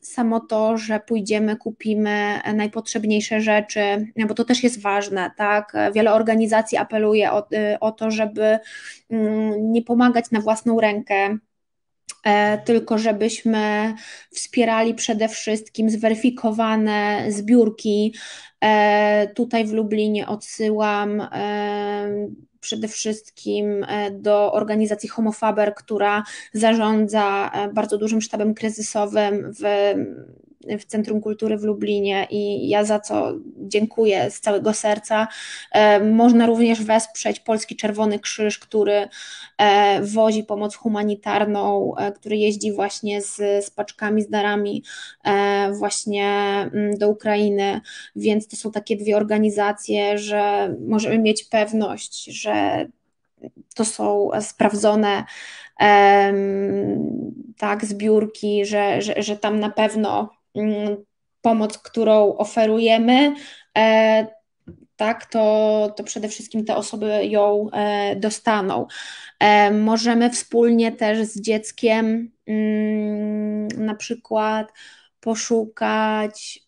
samo to, że pójdziemy, kupimy najpotrzebniejsze rzeczy, bo to też jest ważne, tak? Wiele organizacji apeluje o, o to, żeby mm, nie pomagać na własną rękę tylko żebyśmy wspierali przede wszystkim zweryfikowane zbiórki. E, tutaj w Lublinie odsyłam e, przede wszystkim do organizacji Homofaber, która zarządza bardzo dużym sztabem kryzysowym w w Centrum Kultury w Lublinie i ja za co dziękuję z całego serca. E, można również wesprzeć Polski Czerwony Krzyż, który e, wozi pomoc humanitarną, e, który jeździ właśnie z, z paczkami, z darami właśnie mm, do Ukrainy, więc to są takie dwie organizacje, że możemy mieć pewność, że to są sprawdzone tak, zbiórki, że, że, że tam na pewno pomoc, którą oferujemy, e, tak, to, to przede wszystkim te osoby ją e, dostaną. E, możemy wspólnie też z dzieckiem mm, na przykład poszukać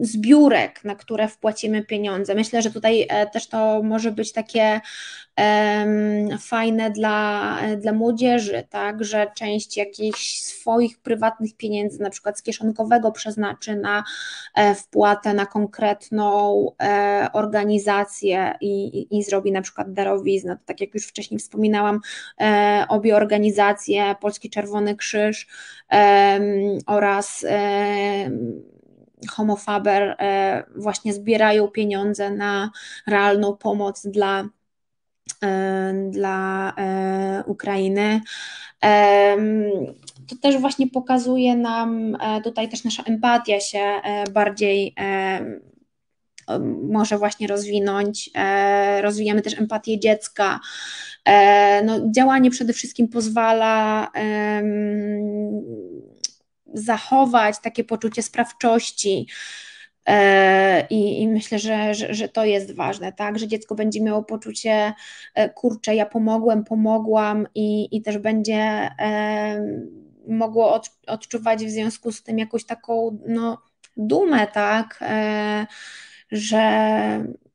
zbiórek, na które wpłacimy pieniądze. Myślę, że tutaj też to może być takie fajne dla, dla młodzieży, tak, że część jakichś swoich prywatnych pieniędzy, na przykład z kieszonkowego przeznaczy na e, wpłatę na konkretną e, organizację i, i, zrobi na przykład darowiznę. To tak jak już wcześniej wspominałam, e, obie organizacje, Polski Czerwony Krzyż oraz Homofaber właśnie zbierają pieniądze na realną pomoc dla E, dla e, Ukrainy. To też właśnie pokazuje nam, e, tutaj też nasza empatia się bardziej może właśnie rozwinąć. Rozwijamy też empatię dziecka. No, działanie przede wszystkim pozwala zachować takie poczucie sprawczości, E, I, I, myślę, że, że, że, to jest ważne, tak, że dziecko będzie miało poczucie, e, kurczę, ja pomogłem, pomogłam i, i też będzie e, mogło od, odczuwać w związku z tym jakąś taką no, dumę, tak, że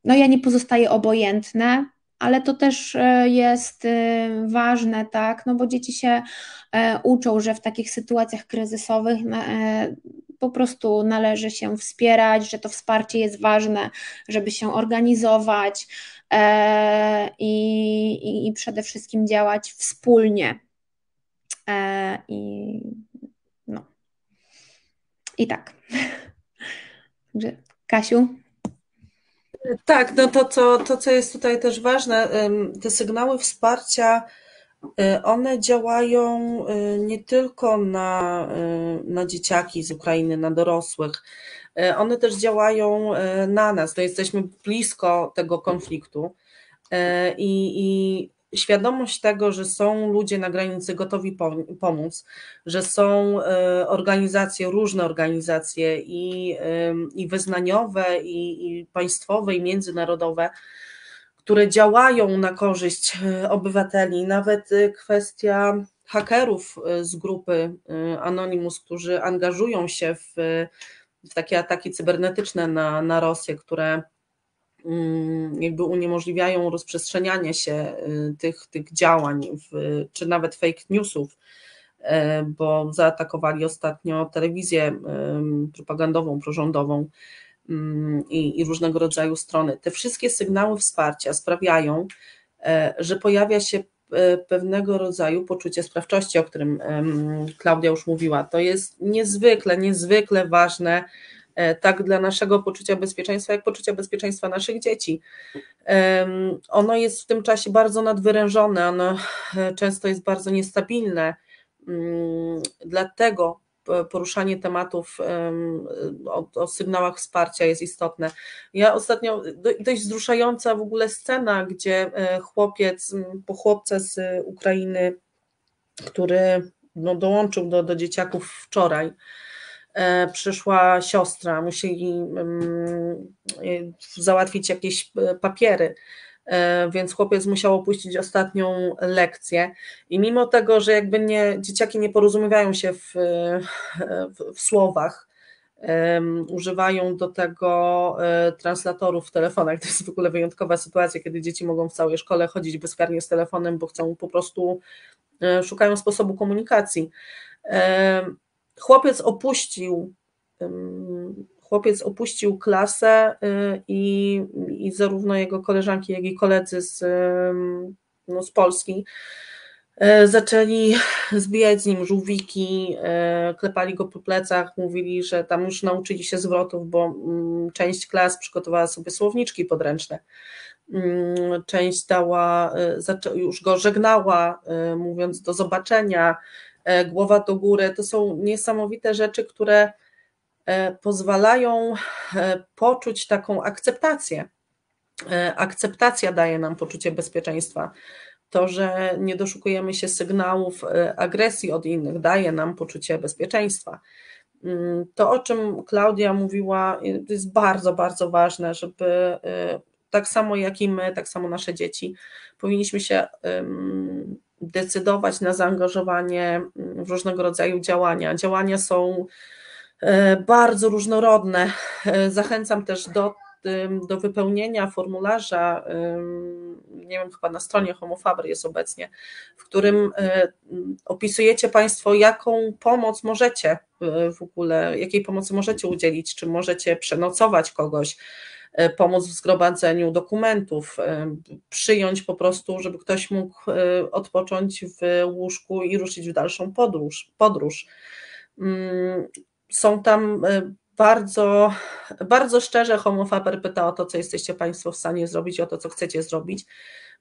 no ja nie pozostaję obojętne, ale to też e, jest ważne, tak, no bo dzieci się uczą, że w takich sytuacjach kryzysowych po prostu należy się wspierać, że to wsparcie jest ważne, żeby się organizować e, i, i, przede wszystkim działać wspólnie. E, I no. I tak. Kasiu? Tak, no to co, to, co jest tutaj też ważne, te sygnały wsparcia Y, one działają y, nie tylko na, y, na dzieciaki z Ukrainy, na dorosłych, one też działają na nas. To jesteśmy blisko tego konfliktu i, i świadomość tego, że są ludzie na granicy gotowi pomóc, że są organizacje, różne organizacje i, i wyznaniowe, i, i państwowe, i międzynarodowe, które działają na korzyść e, obywateli, nawet e, kwestia hakerów e, z grupy Anonymous, którzy angażują się w, w takie ataki cybernetyczne na, na Rosję, które jakby uniemożliwiają rozprzestrzenianie się tych, tych działań, w, czy nawet fake newsów, bo zaatakowali ostatnio telewizję propagandową, prorządową Mm, i, i różnego rodzaju strony. Te wszystkie sygnały wsparcia sprawiają, e, że pojawia się e, pewnego rodzaju poczucie sprawczości, o którym Klaudia już mówiła. To jest niezwykle, niezwykle ważne e, tak dla naszego poczucia bezpieczeństwa, jak poczucia bezpieczeństwa naszych dzieci. Ono jest w tym czasie bardzo nadwyrężone, ono często jest bardzo niestabilne. Mm, dlatego poruszanie tematów o, o, sygnałach wsparcia jest istotne. Ja ostatnio, dość wzruszająca w ogóle scena, gdzie e, chłopiec, po chłopca z Ukrainy, który no, dołączył do, do dzieciaków wczoraj. Przyszła siostra, musieli mm, załatwić jakieś papiery więc chłopiec musiał opuścić ostatnią lekcję. I mimo tego, że jakby nie, dzieciaki nie porozumiewają się w, w, w słowach, um, używają do tego e, translatorów w telefonach. To jest w ogóle wyjątkowa sytuacja, kiedy dzieci mogą w całej szkole chodzić bezkarnie z telefonem, bo chcą po prostu, e, szukają sposobu komunikacji. Chłopiec opuścił chłopiec opuścił klasę y, i, i zarówno jego koleżanki, jak i koledzy z, no, z Polski e, zaczęli zbijać z nim żółwiki, e, klepali go po plecach, mówili, że tam już nauczyli się zwrotów, bo część klas przygotowała sobie słowniczki podręczne. Część dała, już go żegnała, mówiąc do zobaczenia, głowa do góry. To są niesamowite rzeczy, które E, pozwalają e, poczuć taką akceptację. E, akceptacja daje nam poczucie bezpieczeństwa. To, że nie doszukujemy się sygnałów agresji od innych, daje nam poczucie bezpieczeństwa. Mm, to, o czym Klaudia mówiła, jest bardzo, bardzo ważne, żeby tak samo jak i my, tak samo nasze dzieci, powinniśmy się decydować na zaangażowanie w różnego rodzaju działania. Działania są E, bardzo różnorodne. E, zachęcam też do, do wypełnienia formularza, nie wiem, chyba na stronie Homofabry jest obecnie, w którym e, opisujecie Państwo, jaką pomoc możecie w ogóle, jakiej pomocy możecie udzielić, czy możecie przenocować kogoś, pomóc w zgromadzeniu dokumentów, przyjąć po prostu, żeby ktoś mógł odpocząć w łóżku i ruszyć w dalszą podróż. podróż. Mm, są tam e, bardzo, bardzo szczerze homofaber pyta o to, co jesteście Państwo w stanie zrobić, o to, co chcecie zrobić,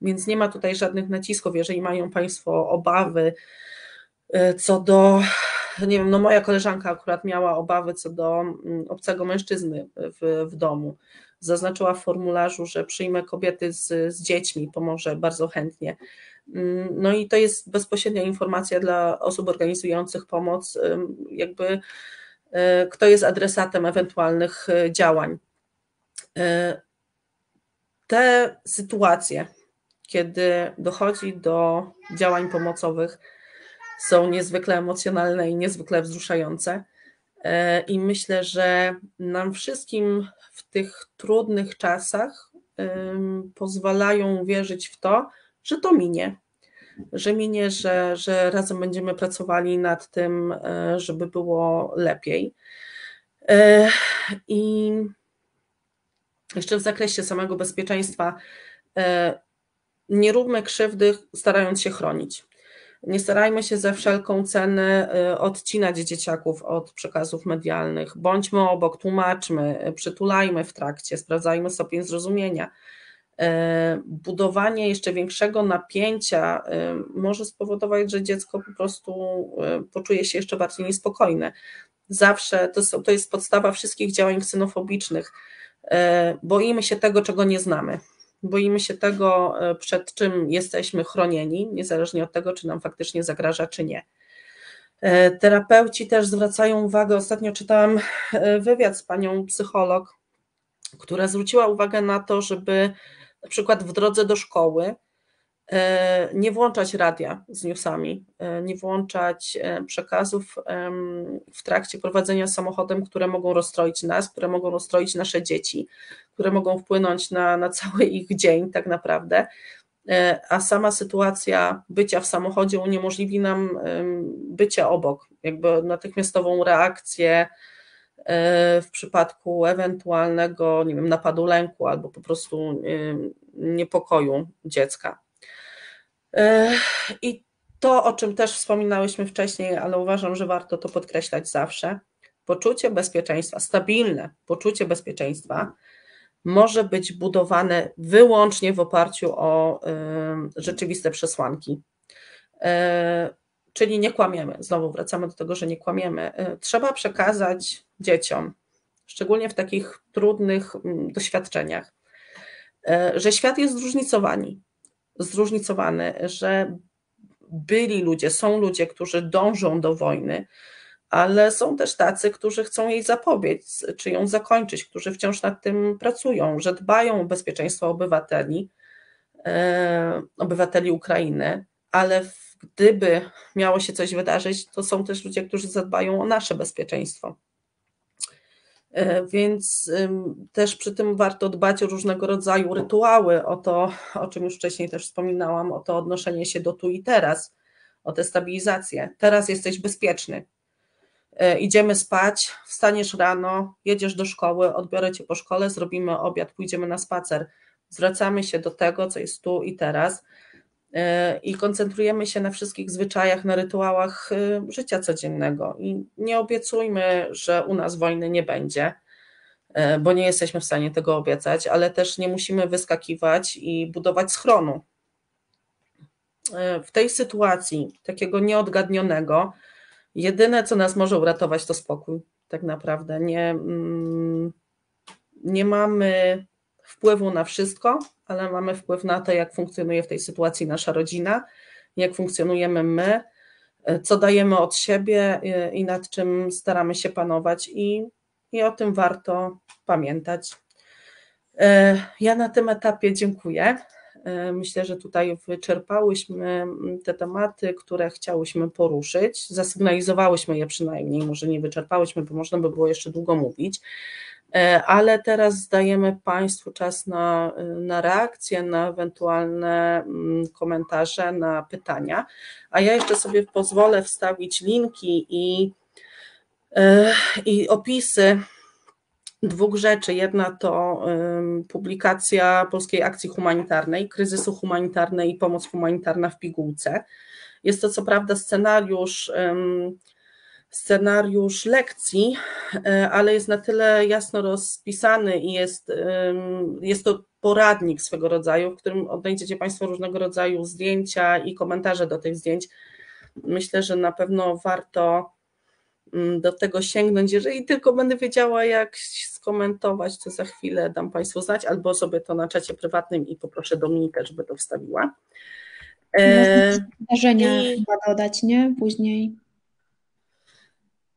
więc nie ma tutaj żadnych nacisków, jeżeli mają Państwo obawy e, co do, nie wiem, no moja koleżanka akurat miała obawy co do mm, obcego mężczyzny w, w domu, zaznaczyła w formularzu, że przyjmę kobiety z, z dziećmi, pomoże bardzo chętnie. Mm, no i to jest bezpośrednia informacja dla osób organizujących pomoc, jakby E, kto jest adresatem ewentualnych e, działań. E, te sytuacje, kiedy dochodzi do działań pomocowych, są niezwykle emocjonalne i niezwykle wzruszające. I myślę, że nam wszystkim w tych trudnych czasach pozwalają wierzyć w to, że to minie, że minie, że, że razem będziemy pracowali nad tym, e, żeby było lepiej. E, I jeszcze w zakresie samego bezpieczeństwa, e, nie róbmy krzywdy, starając się chronić. Nie starajmy się ze wszelką cenę odcinać dzieciaków od przekazów medialnych. Bądźmy obok, tłumaczmy, przytulajmy w trakcie, sprawdzajmy stopień zrozumienia. E, budowanie jeszcze większego napięcia może spowodować, że dziecko po prostu poczuje się jeszcze bardziej niespokojne. Zawsze to, to jest podstawa wszystkich działań ksenofobicznych. Boimy się tego, czego nie znamy. Boimy się tego, przed czym jesteśmy chronieni, niezależnie od tego, czy nam faktycznie zagraża, czy nie. Terapeuci też zwracają uwagę, ostatnio czytałam wywiad z panią psycholog, która zwróciła uwagę na to, żeby na przykład w drodze do szkoły e, nie włączać radia z newsami, e, nie włączać e, przekazów w trakcie prowadzenia samochodem, które mogą rozstroić nas, które mogą rozstroić nasze dzieci, które mogą wpłynąć na, na cały ich dzień tak naprawdę. A sama sytuacja bycia w samochodzie uniemożliwi nam bycie obok, jakby natychmiastową reakcję, E, w przypadku ewentualnego, nie wiem, napadu lęku albo po prostu e, niepokoju dziecka. I to, o czym też wspominałyśmy wcześniej, ale uważam, że warto to podkreślać zawsze, poczucie bezpieczeństwa, stabilne poczucie bezpieczeństwa może być budowane wyłącznie w oparciu o rzeczywiste przesłanki. Czyli nie kłamiemy. Znowu wracamy do tego, że nie kłamiemy. Trzeba przekazać dzieciom, szczególnie w takich trudnych doświadczeniach, że świat jest zróżnicowany, zróżnicowany, że byli ludzie, są ludzie, którzy dążą do wojny, ale są też tacy, którzy chcą jej zapobiec, czy ją zakończyć, którzy wciąż nad tym pracują, że dbają o bezpieczeństwo obywateli, e, obywateli Ukrainy, ale gdyby miało się coś wydarzyć, to są też ludzie, którzy zadbają o nasze bezpieczeństwo. E, więc też przy tym warto dbać o różnego rodzaju rytuały, o to, o czym już wcześniej też wspominałam, o to odnoszenie się do tu i teraz, o tę stabilizację. Teraz jesteś bezpieczny. E, idziemy spać, wstaniesz rano, jedziesz do szkoły, odbiorę cię po szkole, zrobimy obiad, pójdziemy na spacer. Zwracamy się do tego, co jest tu i teraz i koncentrujemy się na wszystkich zwyczajach, na rytuałach e, życia codziennego. I nie obiecujmy, że u nas wojny nie będzie, bo nie jesteśmy w stanie tego obiecać, ale też nie musimy wyskakiwać i budować schronu. W tej sytuacji takiego nieodgadnionego, Jedyne, co nas może uratować, to spokój, tak naprawdę. Nie, mm, nie mamy wpływu na wszystko, ale mamy wpływ na to, jak funkcjonuje w tej sytuacji nasza rodzina, jak funkcjonujemy my, co dajemy od siebie i nad czym staramy się panować, i, i o tym warto pamiętać. E, ja na tym etapie dziękuję. E, myślę, że tutaj wyczerpałyśmy te tematy, które chciałyśmy poruszyć. Zasygnalizowałyśmy je przynajmniej, może nie wyczerpałyśmy, bo można by było jeszcze długo mówić. E, ale teraz zdajemy Państwu czas na, na reakcje, na ewentualne mm, komentarze, na pytania. A ja jeszcze sobie pozwolę wstawić linki i, e, i opisy dwóch rzeczy. Jedna to publikacja Polskiej Akcji Humanitarnej, kryzysu humanitarnej i pomoc humanitarna w pigułce. Jest to co prawda scenariusz, scenariusz lekcji, e, ale jest na tyle jasno rozpisany i jest, jest to poradnik swego rodzaju, w którym odnajdziecie Państwo różnego rodzaju zdjęcia i komentarze do tych zdjęć. Myślę, że na pewno warto Mm, do tego sięgnąć. Jeżeli tylko będę wiedziała, jak skomentować, to za chwilę dam Państwu znać, albo sobie to na czacie prywatnym i poproszę Dominikę, żeby to wstawiła. Zdarzenia i... chyba dodać, nie? Później.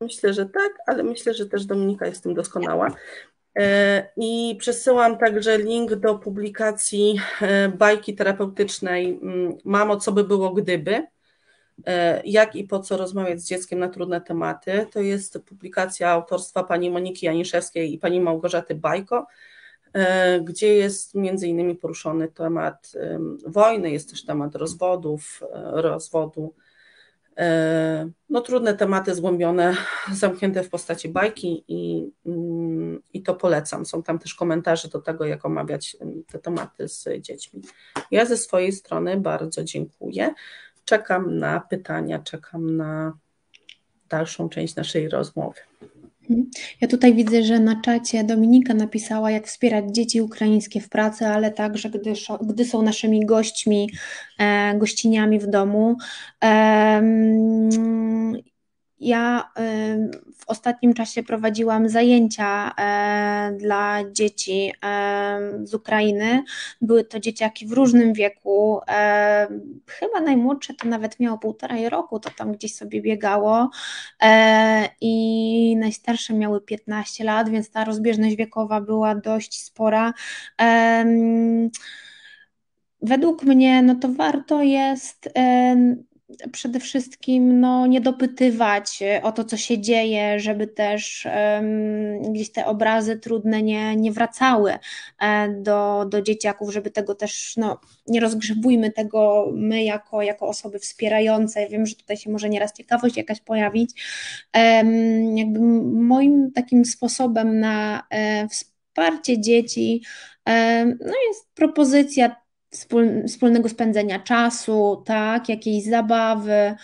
Myślę, że tak, ale myślę, że też Dominika jest tym doskonała. E, I przesyłam także link do publikacji e, bajki terapeutycznej mm, Mamo, co by było gdyby E, jak i po co rozmawiać z dzieckiem na trudne tematy. To jest publikacja autorstwa pani Moniki Janiszewskiej i pani Małgorzaty Bajko, gdzie jest między innymi poruszony temat wojny, jest też temat rozwodów, rozwodu. No, trudne tematy zgłębione, zamknięte w postaci bajki i, mm, i to polecam. Są tam też komentarze do tego, jak omawiać te tematy z dziećmi. Ja ze swojej strony bardzo dziękuję czekam na pytania, czekam na dalszą część naszej rozmowy. Ja tutaj widzę, że na czacie Dominika napisała, jak wspierać dzieci ukraińskie w pracy, ale także gdy, gdy są naszymi gośćmi, e, gościniami w domu. Ja w ostatnim czasie prowadziłam zajęcia e, dla dzieci z Ukrainy. Były to dzieciaki w różnym wieku. Chyba najmłodsze to nawet miało półtora roku, to tam gdzieś sobie biegało. E, I najstarsze miały 15 lat, więc ta rozbieżność wiekowa była dość spora. Według mnie, no to warto jest przede wszystkim no, nie dopytywać o to, co się dzieje, żeby też um, gdzieś te obrazy trudne nie, nie wracały e, do, do dzieciaków, żeby tego też, no, nie rozgrzebujmy tego my jako, jako osoby wspierające. Wiem, że tutaj się może nieraz ciekawość jakaś pojawić. Um, jakby moim takim sposobem na e, wsparcie dzieci no, jest propozycja wspólnego spędzenia czasu, tak, jakiejś zabawy.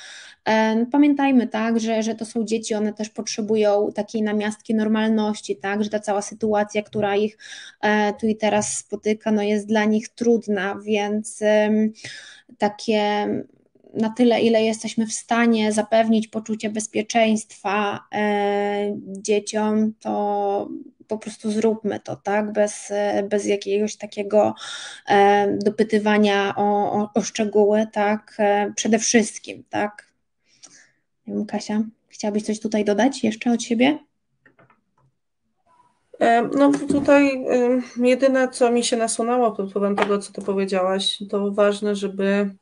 E, pamiętajmy, tak, że, że to są dzieci, one też potrzebują takiej namiastki normalności, tak, że ta cała sytuacja, która ich e, tu i teraz spotyka, no jest dla nich trudna, więc takie na tyle, ile jesteśmy w stanie zapewnić poczucie bezpieczeństwa e, dzieciom, to po prostu zróbmy to, tak, bez, bez jakiegoś takiego e, dopytywania o, o, o szczegóły, tak, e, przede wszystkim, tak. Wiem, Kasia, chciałabyś coś tutaj dodać jeszcze od siebie? No tutaj jedyne, co mi się nasunęło pod wpływem tego, co ty powiedziałaś, to ważne, żeby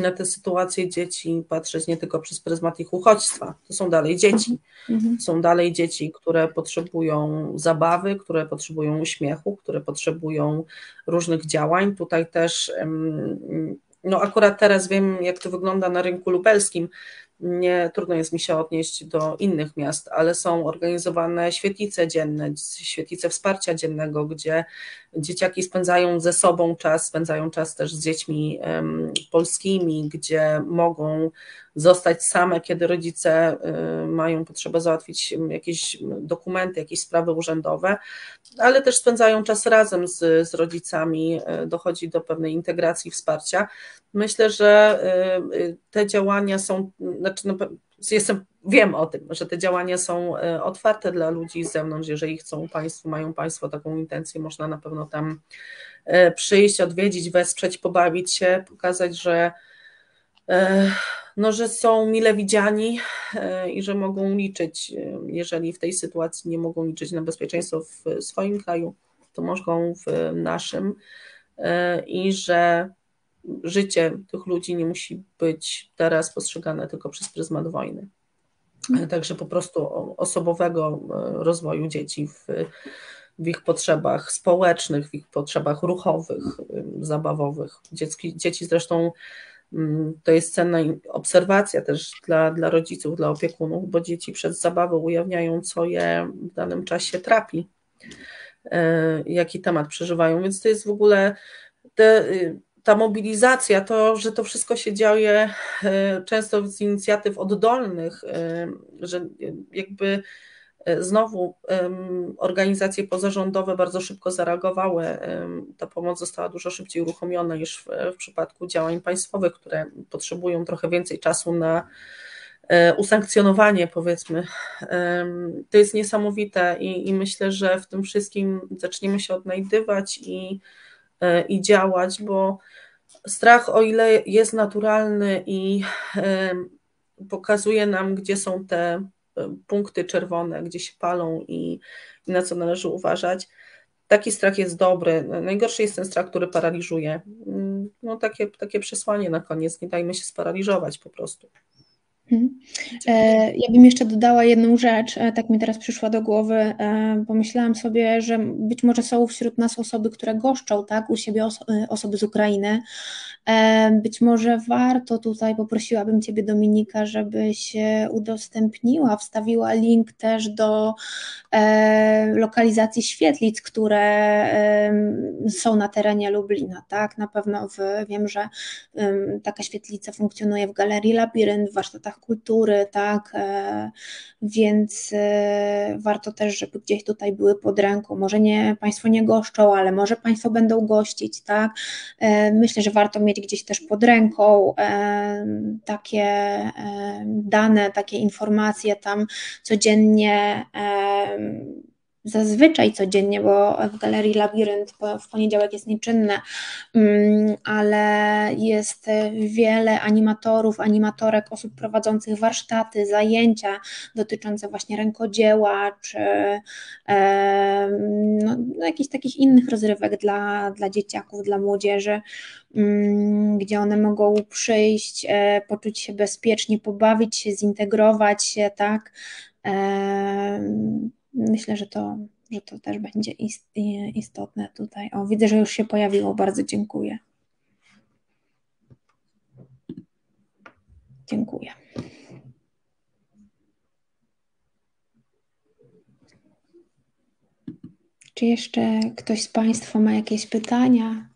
na te sytuacje dzieci patrzeć nie tylko przez pryzmat ich uchodźstwa. To są dalej dzieci. Mhm. Są dalej dzieci, które potrzebują zabawy, które potrzebują uśmiechu, które potrzebują różnych działań. Tutaj też, no akurat teraz wiem, jak to wygląda na rynku lubelskim nie trudno jest mi się odnieść do innych miast, ale są organizowane świetlice dzienne, świetlice wsparcia dziennego, gdzie dzieciaki spędzają ze sobą czas, spędzają czas też z dziećmi polskimi, gdzie mogą zostać same, kiedy rodzice y, mają potrzebę załatwić jakieś dokumenty, jakieś sprawy urzędowe, ale też spędzają czas razem z, z rodzicami, y, dochodzi do pewnej integracji, wsparcia. Myślę, że y, te działania są, znaczy no, jestem, wiem o tym, że te działania są otwarte dla ludzi z zewnątrz, jeżeli chcą Państwo, mają Państwo taką intencję, można na pewno tam przyjść, odwiedzić, wesprzeć, pobawić się, pokazać, że no, że są mile widziani e, i że mogą liczyć, e, jeżeli w tej sytuacji nie mogą liczyć na bezpieczeństwo w swoim kraju, to mogą w naszym e, i że życie tych ludzi nie musi być teraz postrzegane tylko przez pryzmat wojny. Także po prostu osobowego rozwoju dzieci w, w ich potrzebach społecznych, w ich potrzebach ruchowych, zabawowych. Dziecki, dzieci zresztą to jest cenna obserwacja też dla, dla rodziców, dla opiekunów, bo dzieci przez zabawę ujawniają, co je w danym czasie trapi, e, jaki temat przeżywają. Więc to jest w ogóle te, y, ta mobilizacja, to, że to wszystko się dzieje e, często z inicjatyw oddolnych, e, że jakby E, znowu organizacje pozarządowe bardzo szybko zareagowały. Ta pomoc została dużo szybciej uruchomiona niż w, w przypadku działań państwowych, które potrzebują trochę więcej czasu na usankcjonowanie, powiedzmy. To jest niesamowite i, i myślę, że w tym wszystkim zaczniemy się odnajdywać i, i działać, bo strach, o ile jest naturalny i pokazuje nam, gdzie są te punkty czerwone, gdzie się palą i, na co należy uważać. Taki strach jest dobry. Najgorszy jest ten strach, który paraliżuje. No takie, takie przesłanie na koniec. Nie dajmy się sparaliżować po prostu. Mhm. E, ja bym jeszcze dodała jedną rzecz, e, tak mi teraz przyszła do głowy. E, pomyślałam sobie, że być może są wśród nas osoby, które goszczą tak, u siebie osoby z Ukrainy. Być może warto tutaj, poprosiłabym Ciebie Dominika, żebyś udostępniła, wstawiła link też do lokalizacji świetlic, które są na terenie Lublina. Tak? Na pewno w, wiem, że taka świetlica funkcjonuje w Galerii Labirynt, w warsztatach kultury, tak, e, więc e, warto też, żeby gdzieś tutaj były pod ręką. Może nie Państwo nie goszczą, ale może Państwo będą gościć, tak. E, myślę, że warto mieć gdzieś też pod ręką takie dane, takie informacje tam codziennie zazwyczaj codziennie, bo w Galerii Labirynt w poniedziałek jest nieczynne, mm, ale jest wiele animatorów, animatorek, osób prowadzących warsztaty, zajęcia dotyczące właśnie rękodzieła, czy no, no, jakichś takich innych rozrywek dla, dla dzieciaków, dla młodzieży, mm, gdzie one mogą przyjść, e, poczuć się bezpiecznie, pobawić się, zintegrować się, tak, myślę, że to, że to też będzie istotne tutaj. O, widzę, że już się pojawiło. Bardzo dziękuję. Dziękuję. Czy jeszcze ktoś z Państwa ma jakieś pytania?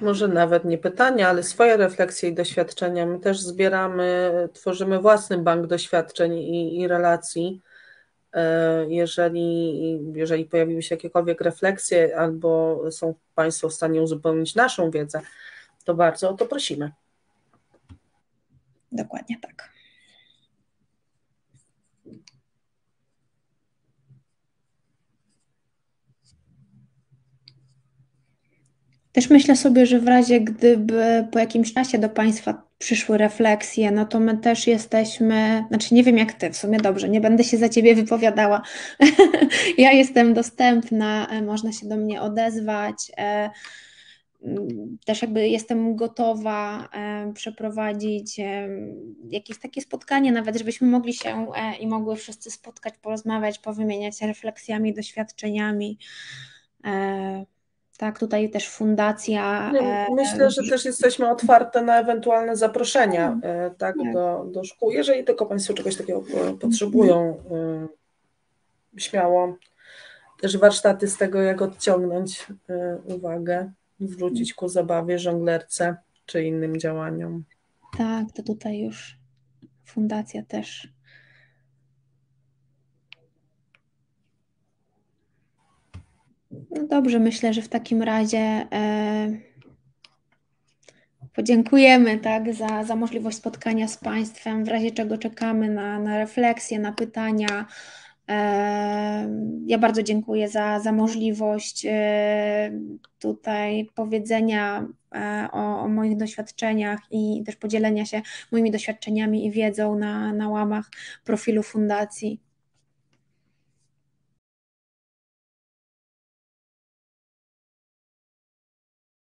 Może nawet nie pytania, ale swoje refleksje i doświadczenia. My też zbieramy, tworzymy własny bank doświadczeń i, i relacji. E, jeżeli, jeżeli pojawiły się jakiekolwiek refleksje albo są Państwo w stanie uzupełnić naszą wiedzę, to bardzo o to prosimy. Dokładnie tak. Też myślę sobie, że w razie gdyby po jakimś czasie do Państwa przyszły refleksje, no to my też jesteśmy, znaczy nie wiem jak Ty, w sumie dobrze, nie będę się za Ciebie wypowiadała. ja jestem dostępna, e, można się do mnie odezwać. E, też jakby jestem gotowa e, przeprowadzić jakieś takie spotkanie, nawet żebyśmy mogli się i mogły wszyscy spotkać, porozmawiać, powymieniać refleksjami, doświadczeniami. Tak, tutaj też fundacja. E, myślę, że też jesteśmy otwarte na ewentualne zaproszenia tak, e, tak, tak. Do, do szkół. Jeżeli tylko Państwo czegoś takiego potrzebują, e, śmiało. Też warsztaty z tego, jak odciągnąć uwagę, wrócić ku zabawie, żonglerce czy innym działaniom. Tak, to tutaj już fundacja też No dobrze, myślę, że w takim razie e, podziękujemy tak, za, za możliwość spotkania z Państwem, w razie czego czekamy na, na refleksje, na pytania. E, ja bardzo dziękuję za, za możliwość e, tutaj powiedzenia o, o, moich doświadczeniach i też podzielenia się moimi doświadczeniami i wiedzą na, na łamach profilu fundacji.